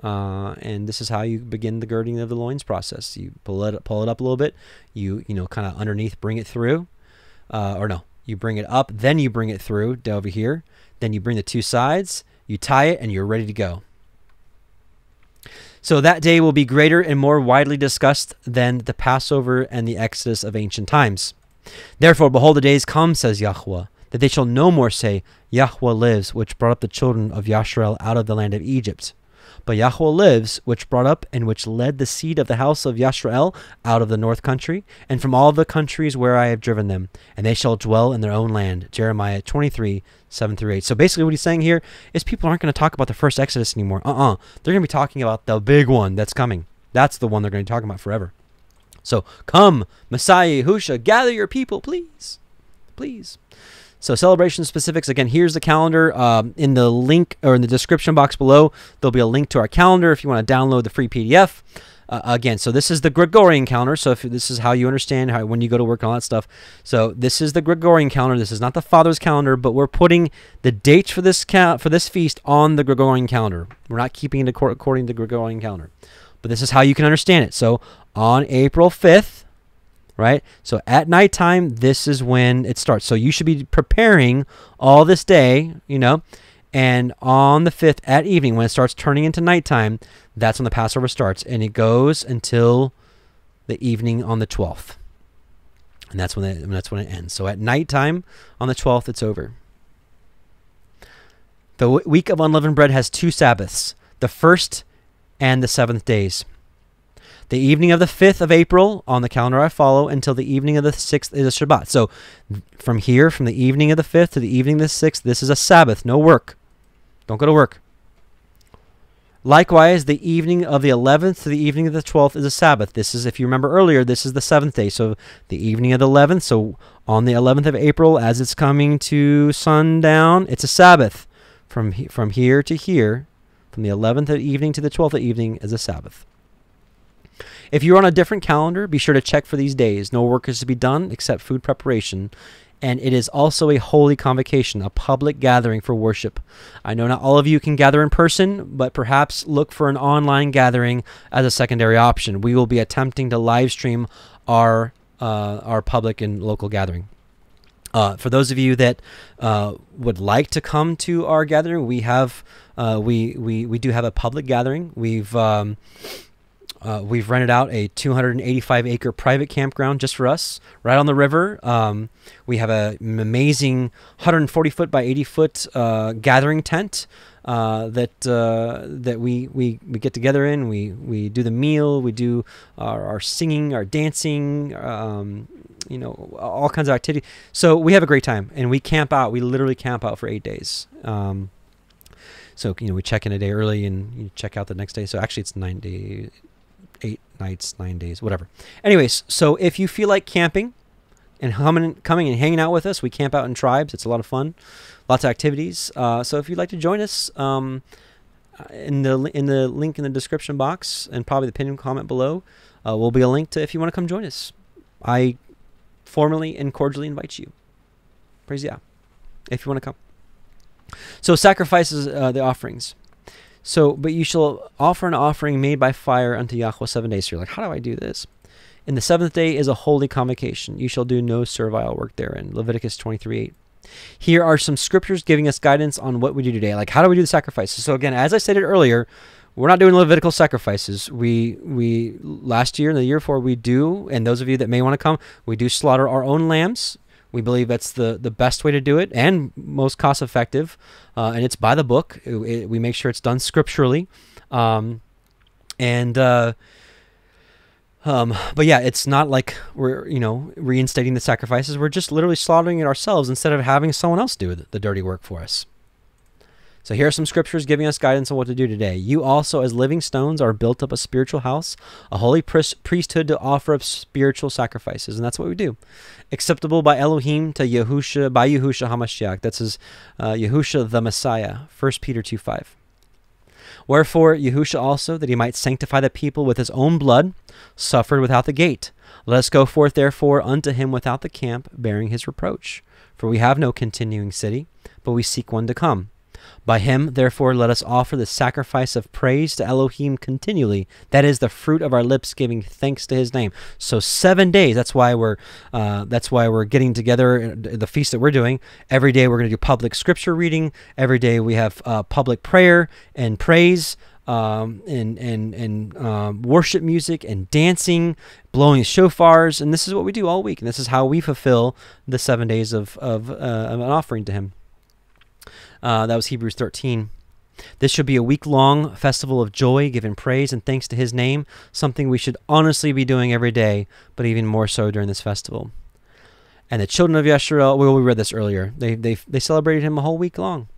uh, and this is how you begin the girding of the loins process. You pull it pull it up a little bit. You you know kind of underneath bring it through, uh, or no, you bring it up, then you bring it through over here. Then you bring the two sides, you tie it, and you're ready to go. So that day will be greater and more widely discussed than the Passover and the Exodus of ancient times. Therefore, behold, the days come, says Yahweh, that they shall no more say, Yahweh lives, which brought up the children of Yashrael out of the land of Egypt. But Yahweh lives, which brought up and which led the seed of the house of Yashrael out of the north country, and from all the countries where I have driven them, and they shall dwell in their own land. Jeremiah 23, 7 through 8. So basically, what he's saying here is people aren't going to talk about the first Exodus anymore. Uh uh-uh. uh. they are going to be talking about the big one that's coming. That's the one they're going to be talking about forever. So come, Messiah Yahusha, gather your people, please. Please. So celebration specifics, again, here's the calendar. Um, in the link or in the description box below, there'll be a link to our calendar if you want to download the free PDF. Uh, again, so this is the Gregorian calendar. So if this is how you understand how when you go to work and all that stuff. So this is the Gregorian calendar. This is not the Father's calendar, but we're putting the dates for this for this feast on the Gregorian calendar. We're not keeping it according to the Gregorian calendar, but this is how you can understand it. So on April 5th, right? So at nighttime, this is when it starts. So you should be preparing all this day, you know, and on the 5th at evening, when it starts turning into nighttime, that's when the Passover starts. And it goes until the evening on the 12th. And that's when it, that's when it ends. So at nighttime on the 12th, it's over. The week of unleavened bread has two Sabbaths, the first and the seventh days. The evening of the 5th of April on the calendar I follow until the evening of the 6th is a Shabbat. So from here, from the evening of the 5th to the evening of the 6th, this is a Sabbath, no work. Don't go to work. Likewise, the evening of the 11th to the evening of the 12th is a Sabbath. This is, if you remember earlier, this is the seventh day. So the evening of the 11th, so on the 11th of April, as it's coming to sundown, it's a Sabbath. From, from here to here, from the 11th of evening to the 12th of evening is a Sabbath. If you're on a different calendar, be sure to check for these days. No work is to be done except food preparation. And it is also a holy convocation, a public gathering for worship. I know not all of you can gather in person, but perhaps look for an online gathering as a secondary option. We will be attempting to live stream our uh, our public and local gathering. Uh, for those of you that uh, would like to come to our gathering, we have uh, we we we do have a public gathering. We've um, Uh, we've rented out a 285 acre private campground just for us, right on the river. Um, we have a, an amazing 140 foot by 80 foot uh, gathering tent uh, that uh, that we, we we get together in. We we do the meal. We do our, our singing, our dancing. Um, you know, all kinds of activity. So we have a great time, and we camp out. We literally camp out for eight days. Um, so you know, we check in a day early and you check out the next day. So actually, it's nine days, eight nights, nine days, whatever. Anyways, so if you feel like camping and coming, coming and hanging out with us, we camp out in tribes. It's a lot of fun, lots of activities. Uh, so if you'd like to join us, um, in the in the link in the description box and probably the pinned comment below, uh, will be a link to if you want to come join us. I formally and cordially invite you. Praise yeah, if you want to come. So sacrifices uh, the offerings. So, but you shall offer an offering made by fire unto Yahweh seven days. So you're like, how do I do this? In the seventh day is a holy convocation. You shall do no servile work therein. Leviticus 23 8. Here are some scriptures giving us guidance on what we do today. Like, how do we do the sacrifices? So, again, as I stated earlier, we're not doing Levitical sacrifices. We we last year and the year before we do, and those of you that may want to come, we do slaughter our own lambs. We believe that's the, the best way to do it and most cost effective. Uh, and it's by the book. It, it, we make sure it's done scripturally. Um, and, uh, um, but yeah, it's not like we're, you know, reinstating the sacrifices. We're just literally slaughtering it ourselves instead of having someone else do the dirty work for us. So here are some scriptures giving us guidance on what to do today. You also, as living stones, are built up a spiritual house, a holy priesthood to offer up spiritual sacrifices, and that's what we do. Acceptable by Elohim to Yahusha, by Yahusha Hamashiach. That's his uh, Yahusha the Messiah. 1 Peter 2 5. Wherefore Yahusha also, that he might sanctify the people with his own blood, suffered without the gate. Let us go forth therefore unto him without the camp, bearing his reproach. For we have no continuing city, but we seek one to come. By him, therefore, let us offer the sacrifice of praise to Elohim continually. That is the fruit of our lips, giving thanks to His name. So seven days. That's why we're uh, that's why we're getting together. Uh, the feast that we're doing every day. We're going to do public scripture reading. Every day we have uh, public prayer and praise. Um, and and and um, worship music and dancing, blowing shofars, and this is what we do all week. And this is how we fulfill the seven days of of, uh, of an offering to Him. Uh, that was Hebrews 13. This should be a week long festival of joy, giving praise and thanks to his name, something we should honestly be doing every day, but even more so during this festival. And the children of Yeshurun, well, we read this earlier. They they they celebrated him a whole week long.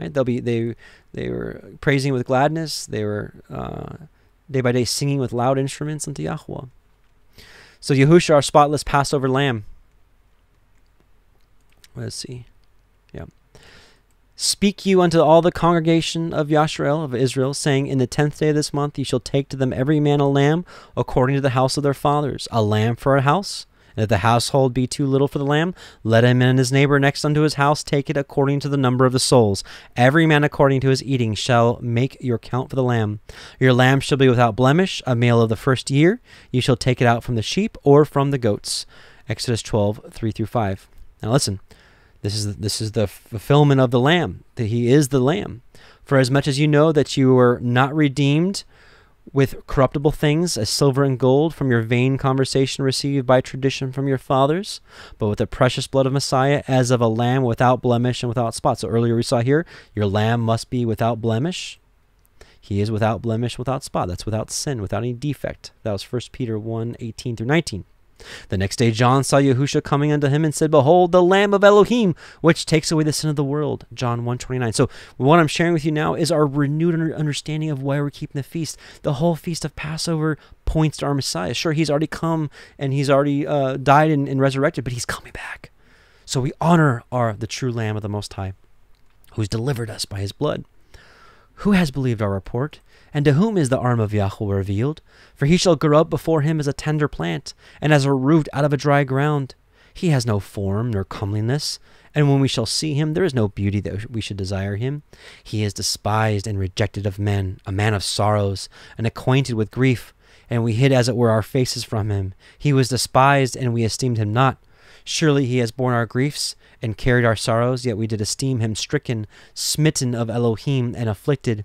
Right? They'll be they they were praising with gladness. They were uh, day by day singing with loud instruments unto Yahweh. So Yahusha, our spotless Passover lamb. Let's see. Yeah. Speak you unto all the congregation of Yashrael of Israel, saying, In the tenth day of this month ye shall take to them every man a lamb, according to the house of their fathers, a lamb for a house. And if the household be too little for the lamb, let him and his neighbor next unto his house take it according to the number of the souls. Every man according to his eating shall make your count for the lamb. Your lamb shall be without blemish, a male of the first year. You shall take it out from the sheep or from the goats. Exodus 12, 3 through 5. Now listen. This is this is the fulfillment of the Lamb. That He is the Lamb. For as much as you know that you were not redeemed with corruptible things as silver and gold from your vain conversation received by tradition from your fathers, but with the precious blood of Messiah as of a lamb without blemish and without spot. So earlier we saw here, your lamb must be without blemish. He is without blemish, without spot. That's without sin, without any defect. That was 1 Peter 1 18 through 19. The next day John saw Yahusha coming unto him and said, Behold, the Lamb of Elohim, which takes away the sin of the world. John 129. So what I'm sharing with you now is our renewed understanding of why we're keeping the feast. The whole feast of Passover points to our Messiah. Sure, he's already come and he's already uh, died and, and resurrected, but he's coming back. So we honor our the true Lamb of the Most High, who's delivered us by his blood. Who has believed our report? And to whom is the arm of Yahweh revealed? For he shall grow up before him as a tender plant, and as a root out of a dry ground. He has no form nor comeliness, and when we shall see him, there is no beauty that we should desire him. He is despised and rejected of men, a man of sorrows, and acquainted with grief, and we hid as it were our faces from him. He was despised, and we esteemed him not. Surely he has borne our griefs and carried our sorrows, yet we did esteem him stricken, smitten of Elohim, and afflicted.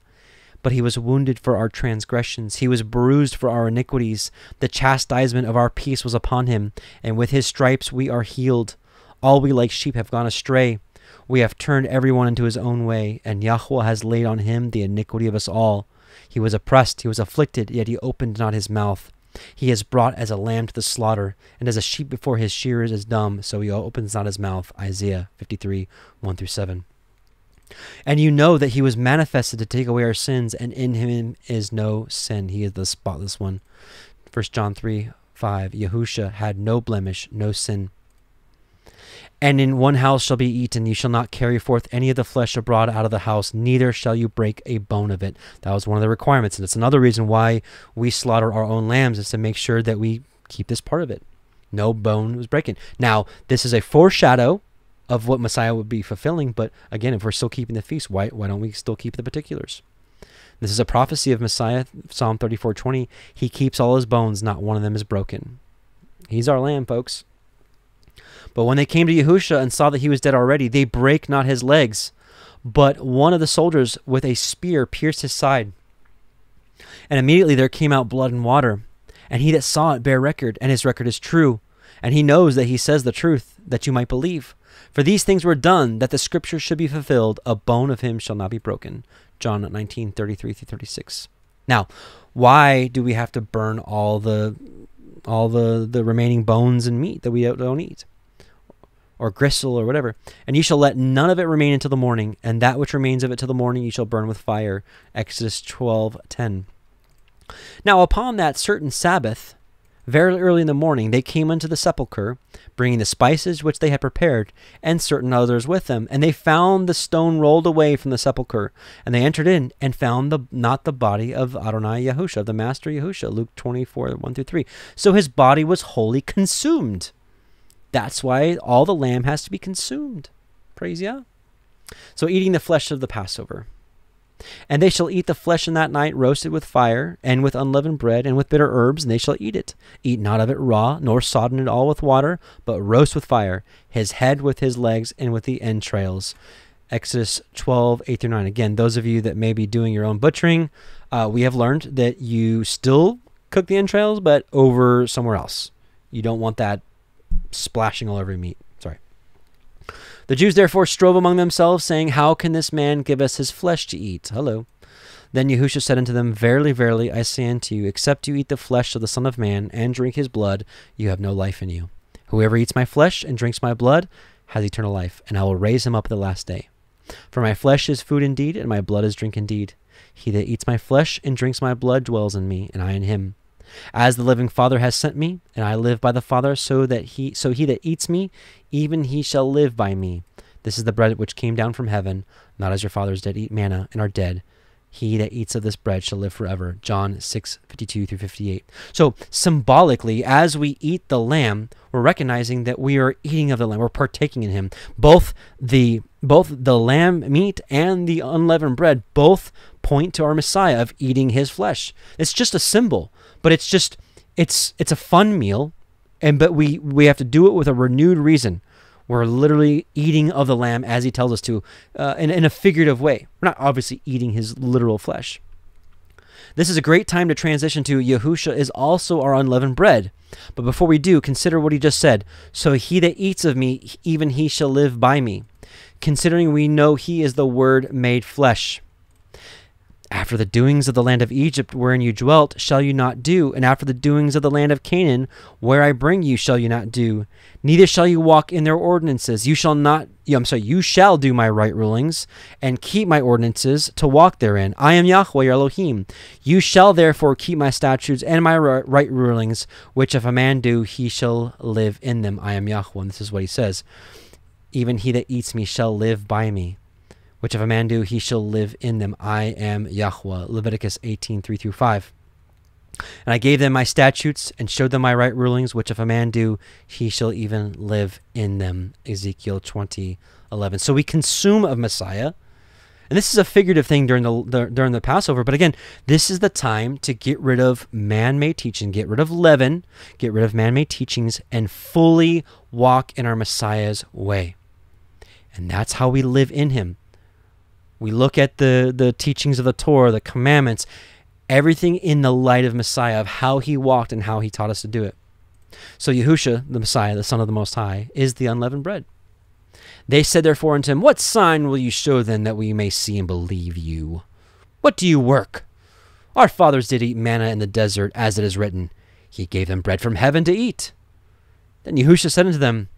But he was wounded for our transgressions, he was bruised for our iniquities. The chastisement of our peace was upon him, and with his stripes we are healed. All we like sheep have gone astray. We have turned everyone into his own way, and Yahweh has laid on him the iniquity of us all. He was oppressed, he was afflicted, yet he opened not his mouth. He is brought as a lamb to the slaughter, and as a sheep before his shearers is dumb, so he opens not his mouth. Isaiah 53, 1 through 7. And you know that he was manifested to take away our sins, and in him is no sin. He is the spotless one. 1 John 3, 5. Yahusha had no blemish, no sin. And in one house shall be eaten. You shall not carry forth any of the flesh abroad out of the house, neither shall you break a bone of it. That was one of the requirements. And it's another reason why we slaughter our own lambs, is to make sure that we keep this part of it. No bone was breaking. Now, this is a foreshadow of what Messiah would be fulfilling, but again, if we're still keeping the feast, why, why don't we still keep the particulars? This is a prophecy of Messiah, Psalm 34:20. He keeps all his bones, not one of them is broken. He's our lamb, folks. But when they came to Yahusha and saw that he was dead already, they brake not his legs. But one of the soldiers with a spear pierced his side. And immediately there came out blood and water. And he that saw it bare record, and his record is true. And he knows that he says the truth, that you might believe. For these things were done, that the scripture should be fulfilled, a bone of him shall not be broken. John 19, 33 through 36. Now, why do we have to burn all the all the, the remaining bones and meat that we don't eat? or gristle or whatever. And you shall let none of it remain until the morning, and that which remains of it till the morning you shall burn with fire. Exodus 12:10. Now upon that certain Sabbath, very early in the morning, they came unto the sepulchre, bringing the spices which they had prepared, and certain others with them. And they found the stone rolled away from the sepulchre. And they entered in and found the not the body of Adonai Yahusha, of the Master Yahusha, Luke 24, 1 through 3. So his body was wholly consumed. That's why all the lamb has to be consumed. Praise Yah. So eating the flesh of the Passover. And they shall eat the flesh in that night roasted with fire, and with unleavened bread, and with bitter herbs, and they shall eat it. Eat not of it raw, nor sodden it all with water, but roast with fire, his head with his legs, and with the entrails. Exodus 12, 8 through 9. Again, those of you that may be doing your own butchering, uh, we have learned that you still cook the entrails, but over somewhere else. You don't want that splashing all over meat. The Jews therefore strove among themselves, saying, How can this man give us his flesh to eat? Hello. Then Yahusha said unto them, Verily, verily, I say unto you, except you eat the flesh of the Son of Man and drink his blood, you have no life in you. Whoever eats my flesh and drinks my blood has eternal life, and I will raise him up at the last day. For my flesh is food indeed, and my blood is drink indeed. He that eats my flesh and drinks my blood dwells in me, and I in him. As the living Father has sent me, and I live by the Father, so that he so he that eats me, even he shall live by me. This is the bread which came down from heaven, not as your fathers did eat manna and are dead. He that eats of this bread shall live forever. John 6, 52 through 58. So, symbolically, as we eat the lamb, we're recognizing that we are eating of the lamb. We're partaking in him. Both the both the lamb meat and the unleavened bread both point to our Messiah of eating his flesh. It's just a symbol but it's just it's it's a fun meal and but we we have to do it with a renewed reason we're literally eating of the lamb as he tells us to uh, in, in a figurative way we're not obviously eating his literal flesh this is a great time to transition to Yahusha is also our unleavened bread. But before we do, consider what he just said. So he that eats of me, even he shall live by me. Considering we know he is the word made flesh. After the doings of the land of Egypt wherein you dwelt, shall you not do, and after the doings of the land of Canaan, where I bring you, shall you not do. Neither shall you walk in their ordinances. You shall not, I'm sorry, you shall do my right rulings, and keep my ordinances to walk therein. I am Yahweh your Elohim. You shall therefore keep my statutes and my right rulings, which if a man do, he shall live in them. I am Yahweh. And this is what he says. Even he that eats me shall live by me which if a man do, he shall live in them. I am Yahweh. Leviticus 18, 3 through 5. And I gave them my statutes and showed them my right rulings, which if a man do, he shall even live in them. Ezekiel 20, 11. So we consume of Messiah. And this is a figurative thing during the, the during the Passover, but again, this is the time to get rid of man-made teaching, get rid of leaven, get rid of man-made teachings, and fully walk in our Messiah's way. And that's how we live in Him We look at the, the teachings of the Torah, the commandments, everything in the light of Messiah, of how he walked and how he taught us to do it. So Yahusha, the Messiah, the Son of the Most High, is the unleavened bread. They said therefore unto him, What sign will you show then that we may see and believe you? What do you work? Our fathers did eat manna in the desert, as it is written, He gave them bread from heaven to eat. Then Yahusha said unto them,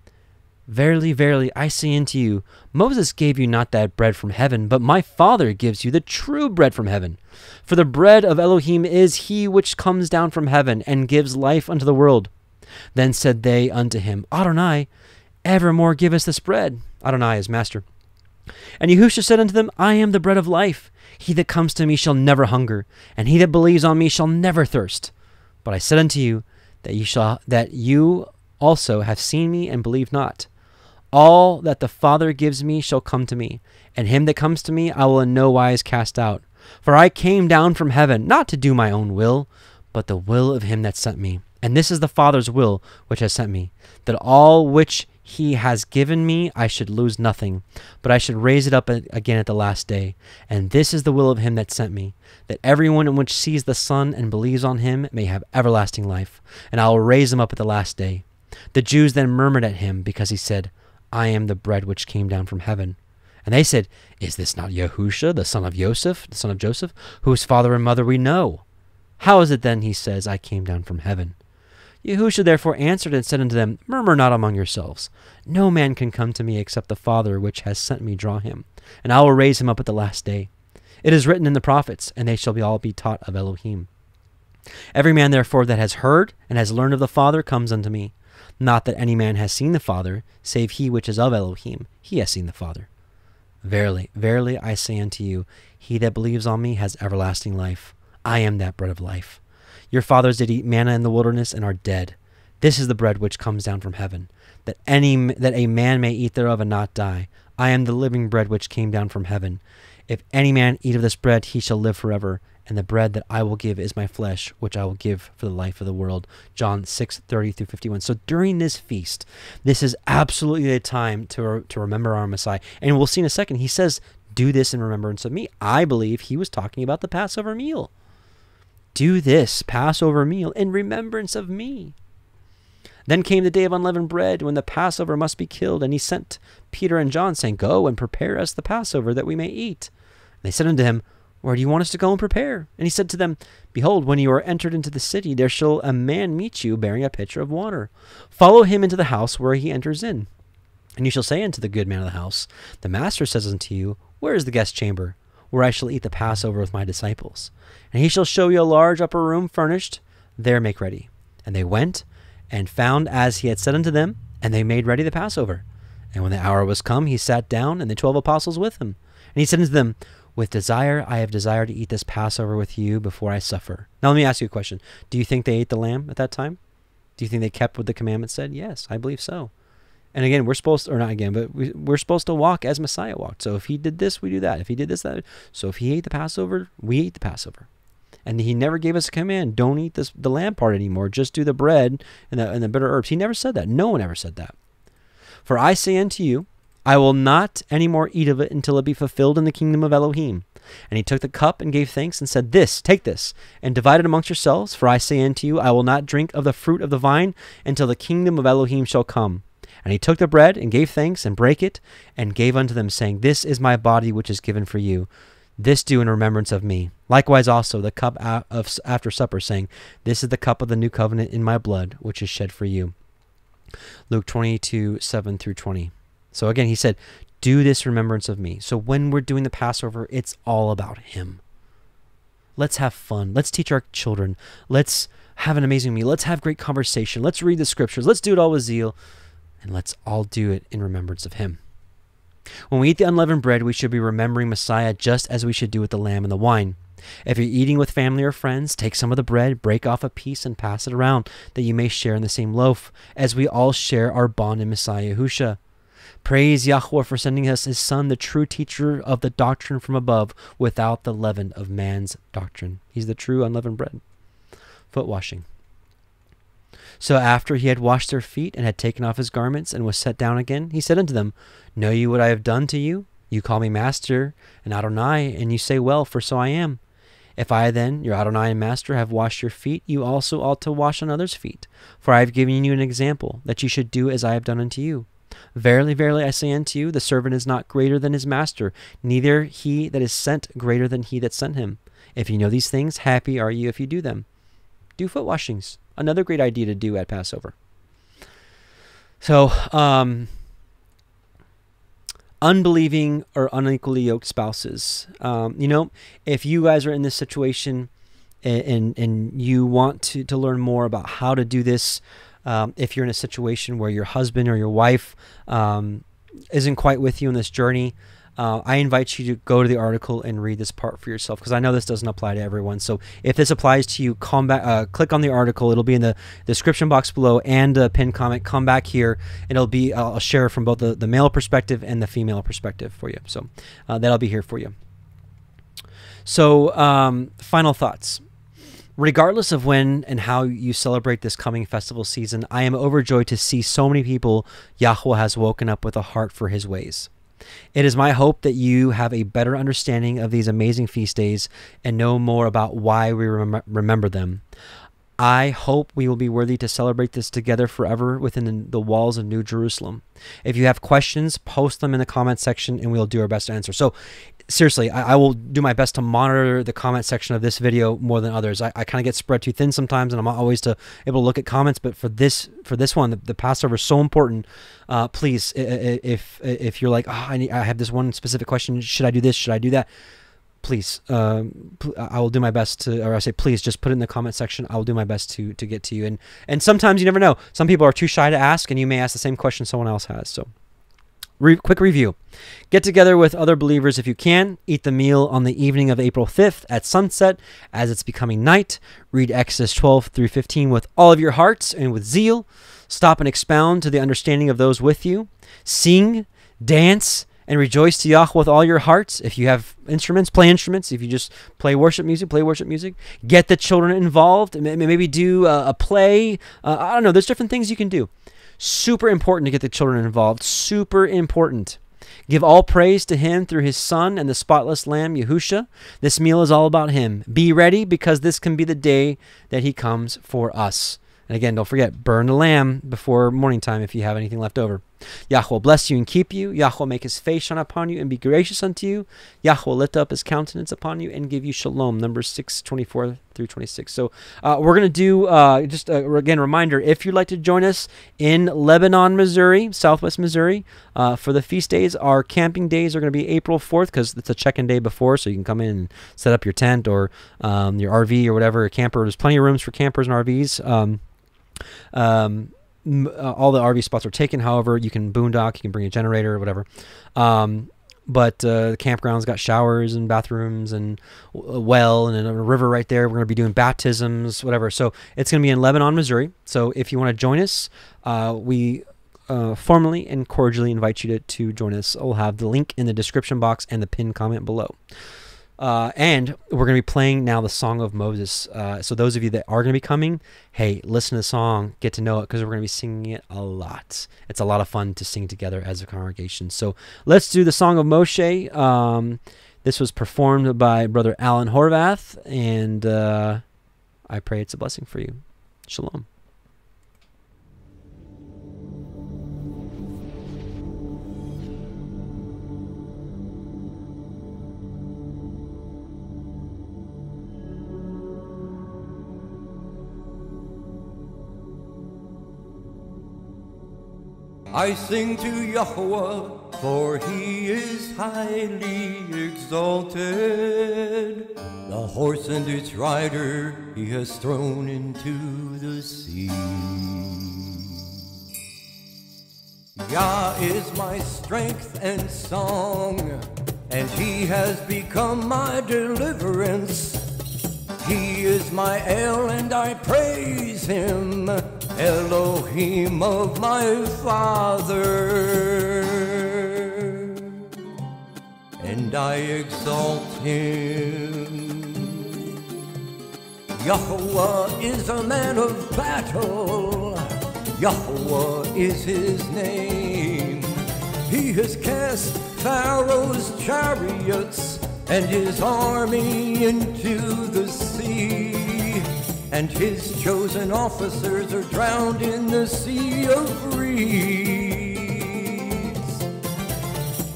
Verily, verily, I say unto you, Moses gave you not that bread from heaven, but my Father gives you the true bread from heaven. For the bread of Elohim is he which comes down from heaven and gives life unto the world. Then said they unto him, Adonai, evermore give us this bread. Adonai is master. And Yahusha said unto them, I am the bread of life. He that comes to me shall never hunger, and he that believes on me shall never thirst. But I said unto you that you shall that you also have seen me and believe not. All that the Father gives me shall come to me, and him that comes to me I will in no wise cast out. For I came down from heaven not to do my own will, but the will of him that sent me. And this is the Father's will which has sent me, that all which he has given me I should lose nothing, but I should raise it up again at the last day. And this is the will of him that sent me, that everyone which sees the Son and believes on him may have everlasting life, and I will raise him up at the last day. The Jews then murmured at him, because he said, I am the bread which came down from heaven. And they said, Is this not Yahusha, the son of Joseph, the son of Joseph, whose father and mother we know? How is it then, he says, I came down from heaven? Yahusha therefore answered and said unto them, Murmur not among yourselves. No man can come to me except the Father which has sent me draw him, and I will raise him up at the last day. It is written in the prophets, and they shall be all be taught of Elohim. Every man therefore that has heard and has learned of the Father comes unto me. Not that any man has seen the Father, save he which is of Elohim. He has seen the Father. Verily, verily, I say unto you, he that believes on me has everlasting life. I am that bread of life. Your fathers did eat manna in the wilderness and are dead. This is the bread which comes down from heaven, that any that a man may eat thereof and not die. I am the living bread which came down from heaven. If any man eat of this bread, he shall live forever and the bread that I will give is my flesh, which I will give for the life of the world. John 6, 30 through 51. So during this feast, this is absolutely the time to, to remember our Messiah. And we'll see in a second, he says, Do this in remembrance of me. I believe he was talking about the Passover meal. Do this Passover meal in remembrance of me. Then came the day of unleavened bread, when the Passover must be killed, and he sent Peter and John, saying, Go and prepare us the Passover, that we may eat. And they said unto him, where do you want us to go and prepare? And he said to them, Behold, when you are entered into the city, there shall a man meet you bearing a pitcher of water. Follow him into the house where he enters in. And you shall say unto the good man of the house, The master says unto you, Where is the guest chamber, where I shall eat the Passover with my disciples? And he shall show you a large upper room furnished. There make ready. And they went and found as he had said unto them, and they made ready the Passover. And when the hour was come, he sat down, and the twelve apostles with him. And he said unto them, with desire, I have desired to eat this Passover with you before I suffer. Now, let me ask you a question. Do you think they ate the lamb at that time? Do you think they kept what the commandment said? Yes, I believe so. And again, we're supposed to, or not again, but we, we're supposed to walk as Messiah walked. So if he did this, we do that. If he did this, that. So if he ate the Passover, we eat the Passover. And he never gave us a command, don't eat this, the lamb part anymore. Just do the bread and the, and the bitter herbs. He never said that. No one ever said that. For I say unto you, I will not any more eat of it until it be fulfilled in the kingdom of Elohim. And he took the cup and gave thanks and said, This, take this, and divide it amongst yourselves, for I say unto you, I will not drink of the fruit of the vine until the kingdom of Elohim shall come. And he took the bread and gave thanks and brake it and gave unto them, saying, This is my body which is given for you. This do in remembrance of me. Likewise also the cup of after supper, saying, This is the cup of the new covenant in my blood, which is shed for you. Luke 22, 7 through 20. So again, he said, Do this remembrance of me. So when we're doing the Passover, it's all about him. Let's have fun. Let's teach our children. Let's have an amazing meal. Let's have great conversation. Let's read the scriptures. Let's do it all with zeal. And let's all do it in remembrance of him. When we eat the unleavened bread, we should be remembering Messiah just as we should do with the lamb and the wine. If you're eating with family or friends, take some of the bread, break off a piece, and pass it around, that you may share in the same loaf, as we all share our bond in Messiah Yahusha. Praise Yahweh for sending us his Son, the true teacher of the doctrine from above, without the leaven of man's doctrine. He's the true unleavened bread. Foot washing. So after he had washed their feet and had taken off his garments and was set down again, he said unto them, Know you what I have done to you? You call me Master and Adonai, and you say, Well, for so I am. If I then, your Adonai and Master, have washed your feet, you also ought to wash another's feet. For I have given you an example, that you should do as I have done unto you. Verily, verily, I say unto you, the servant is not greater than his master, neither he that is sent greater than he that sent him. If you know these things, happy are you if you do them. Do foot washings. Another great idea to do at Passover. So, um, unbelieving or unequally yoked spouses. Um, you know, if you guys are in this situation and, and, and you want to, to learn more about how to do this, um, if you're in a situation where your husband or your wife um, isn't quite with you in this journey, uh, I invite you to go to the article and read this part for yourself because I know this doesn't apply to everyone. So if this applies to you, come back, uh, click on the article. It'll be in the description box below and a pinned comment. Come back here. And it'll be I'll share from both the, the male perspective and the female perspective for you. So uh, that'll be here for you. So um, final thoughts. Regardless of when and how you celebrate this coming festival season, I am overjoyed to see so many people Yahweh has woken up with a heart for his ways. It is my hope that you have a better understanding of these amazing feast days and know more about why we rem- remember them. I hope we will be worthy to celebrate this together forever within the walls of New Jerusalem. If you have questions, post them in the comment section and we'll do our best to answer. So, seriously, I, I, will do my best to monitor the comment section of this video more than others. I, I kind of get spread too thin sometimes, and I'm not always to able to look at comments. But for this for this one, the, the Passover is so important. Uh, please, if if you're like, oh, I, need, I have this one specific question, should I do this? Should I do that? Please, um, I will do my best to, or I say, please, just put it in the comment section. I will do my best to to get to you. And and sometimes you never know. Some people are too shy to ask, and you may ask the same question someone else has. So. Re- quick review. Get together with other believers if you can. Eat the meal on the evening of April 5th at sunset as it's becoming night. Read Exodus 12 through 15 with all of your hearts and with zeal. Stop and expound to the understanding of those with you. Sing, dance, and rejoice to Yahweh with all your hearts. If you have instruments, play instruments. If you just play worship music, play worship music. Get the children involved. Maybe do a, play. Uh, I don't know. There's different things you can do. Super important to get the children involved. Super important. Give all praise to him through his son and the spotless lamb, Yahusha. This meal is all about him. Be ready because this can be the day that he comes for us. And again, don't forget, burn the lamb before morning time if you have anything left over. Yahweh bless you and keep you. Yahweh make his face shine upon you and be gracious unto you. Yahweh lift up his countenance upon you and give you shalom. Numbers 6, 24 through 26. So uh, we're going to do, uh, just uh, again, reminder, if you'd like to join us in Lebanon, Missouri, southwest Missouri, uh, for the feast days, our camping days are going to be April 4th because it's a check-in day before, so you can come in and set up your tent or um, your RV or whatever, a camper. There's plenty of rooms for campers and RVs. Um, um, uh, all the RV spots are taken. However, you can boondock, you can bring a generator or whatever. Um, but uh, the campground's got showers and bathrooms and a well and a river right there. We're going to be doing baptisms, whatever. So it's going to be in Lebanon, Missouri. So if you want to join us, uh, we uh, formally and cordially invite you to, to join us. I'll have the link in the description box and the pinned comment below. Uh, and we're going to be playing now the Song of Moses. Uh, so those of you that are going to be coming, hey, listen to the song, get to know it, because we're going to be singing it a lot. It's a lot of fun to sing together as a congregation. So let's do the Song of Moshe. Um, this was performed by Brother Alan Horvath, and uh, I pray it's a blessing for you. Shalom. I sing to Yahweh, for he is highly exalted. The horse and its rider he has thrown into the sea. Yah is my strength and song, and he has become my deliverance. He is my El, and I praise him. Elohim of my father, and I exalt him. Yahweh is a man of battle, Yahweh is his name. he has cast Pharaoh's chariots and his army into the sea. And his chosen officers are drowned in the sea of reeds.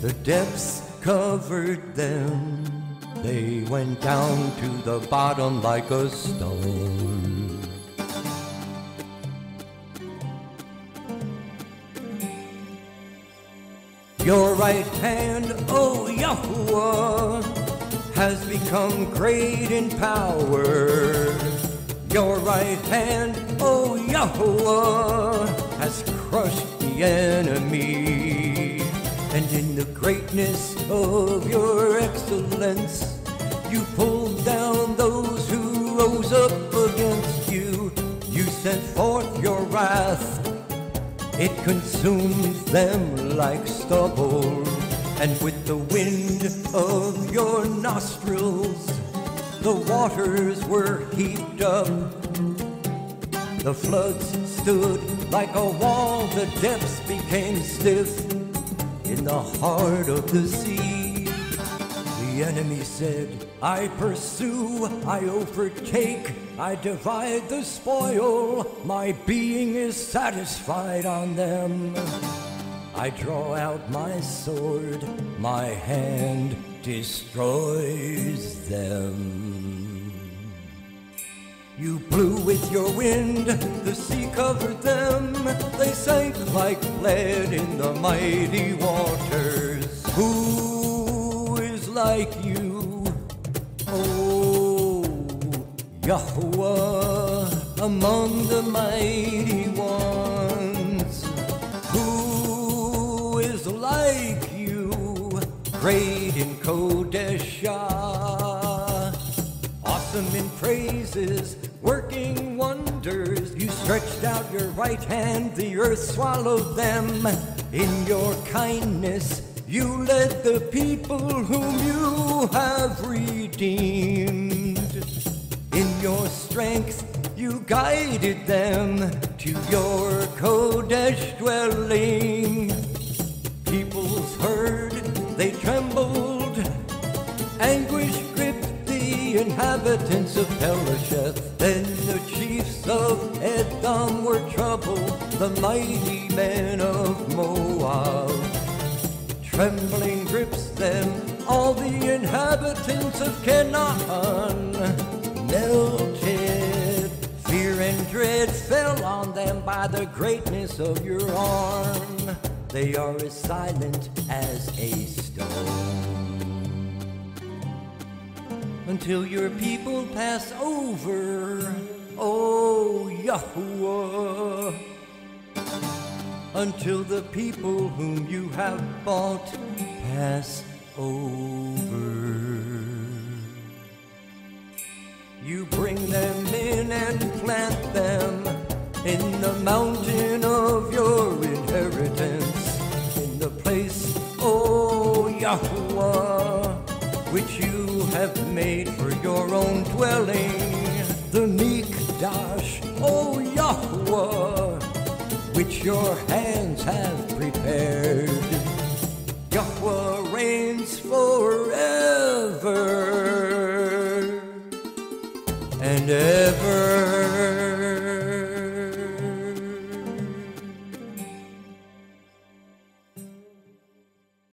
The depths covered them. They went down to the bottom like a stone. Your right hand, O Yahuwah, has become great in power. Your right hand, O Yahuwah, has crushed the enemy. And in the greatness of your excellence, you pulled down those who rose up against you. You sent forth your wrath it consumes them like stubble, and with the wind of your nostrils, the waters were heaped up. The floods stood like a wall, the depths became stiff in the heart of the sea. The enemy said, I pursue, I overtake, I divide the spoil, my being is satisfied on them. I draw out my sword, my hand destroys them. You blew with your wind, the sea covered them, they sank like lead in the mighty waters. Like you? Oh, Yahweh among the mighty ones. Who is like you, great in Kodeshah? Awesome in praises, working wonders. You stretched out your right hand, the earth swallowed them. In your kindness, you led the people whom you have redeemed. In your strength, you guided them to your Kodesh dwelling. Peoples heard, they trembled. Anguish gripped the inhabitants of Pelasheth. Then the chiefs of Edom were troubled, the mighty men of Moab. Trembling grips them, all the inhabitants of Canaan melted. Fear and dread fell on them by the greatness of your arm. They are as silent as a stone. Until your people pass over, O Yahuwah until the people whom you have bought pass over. You bring them in and plant them in the mountain of your inheritance, in the place, O Yahuwah, which you have made for your own dwelling, the Mikdash, O Yahuwah which your hands have prepared. Yahweh reigns forever and ever.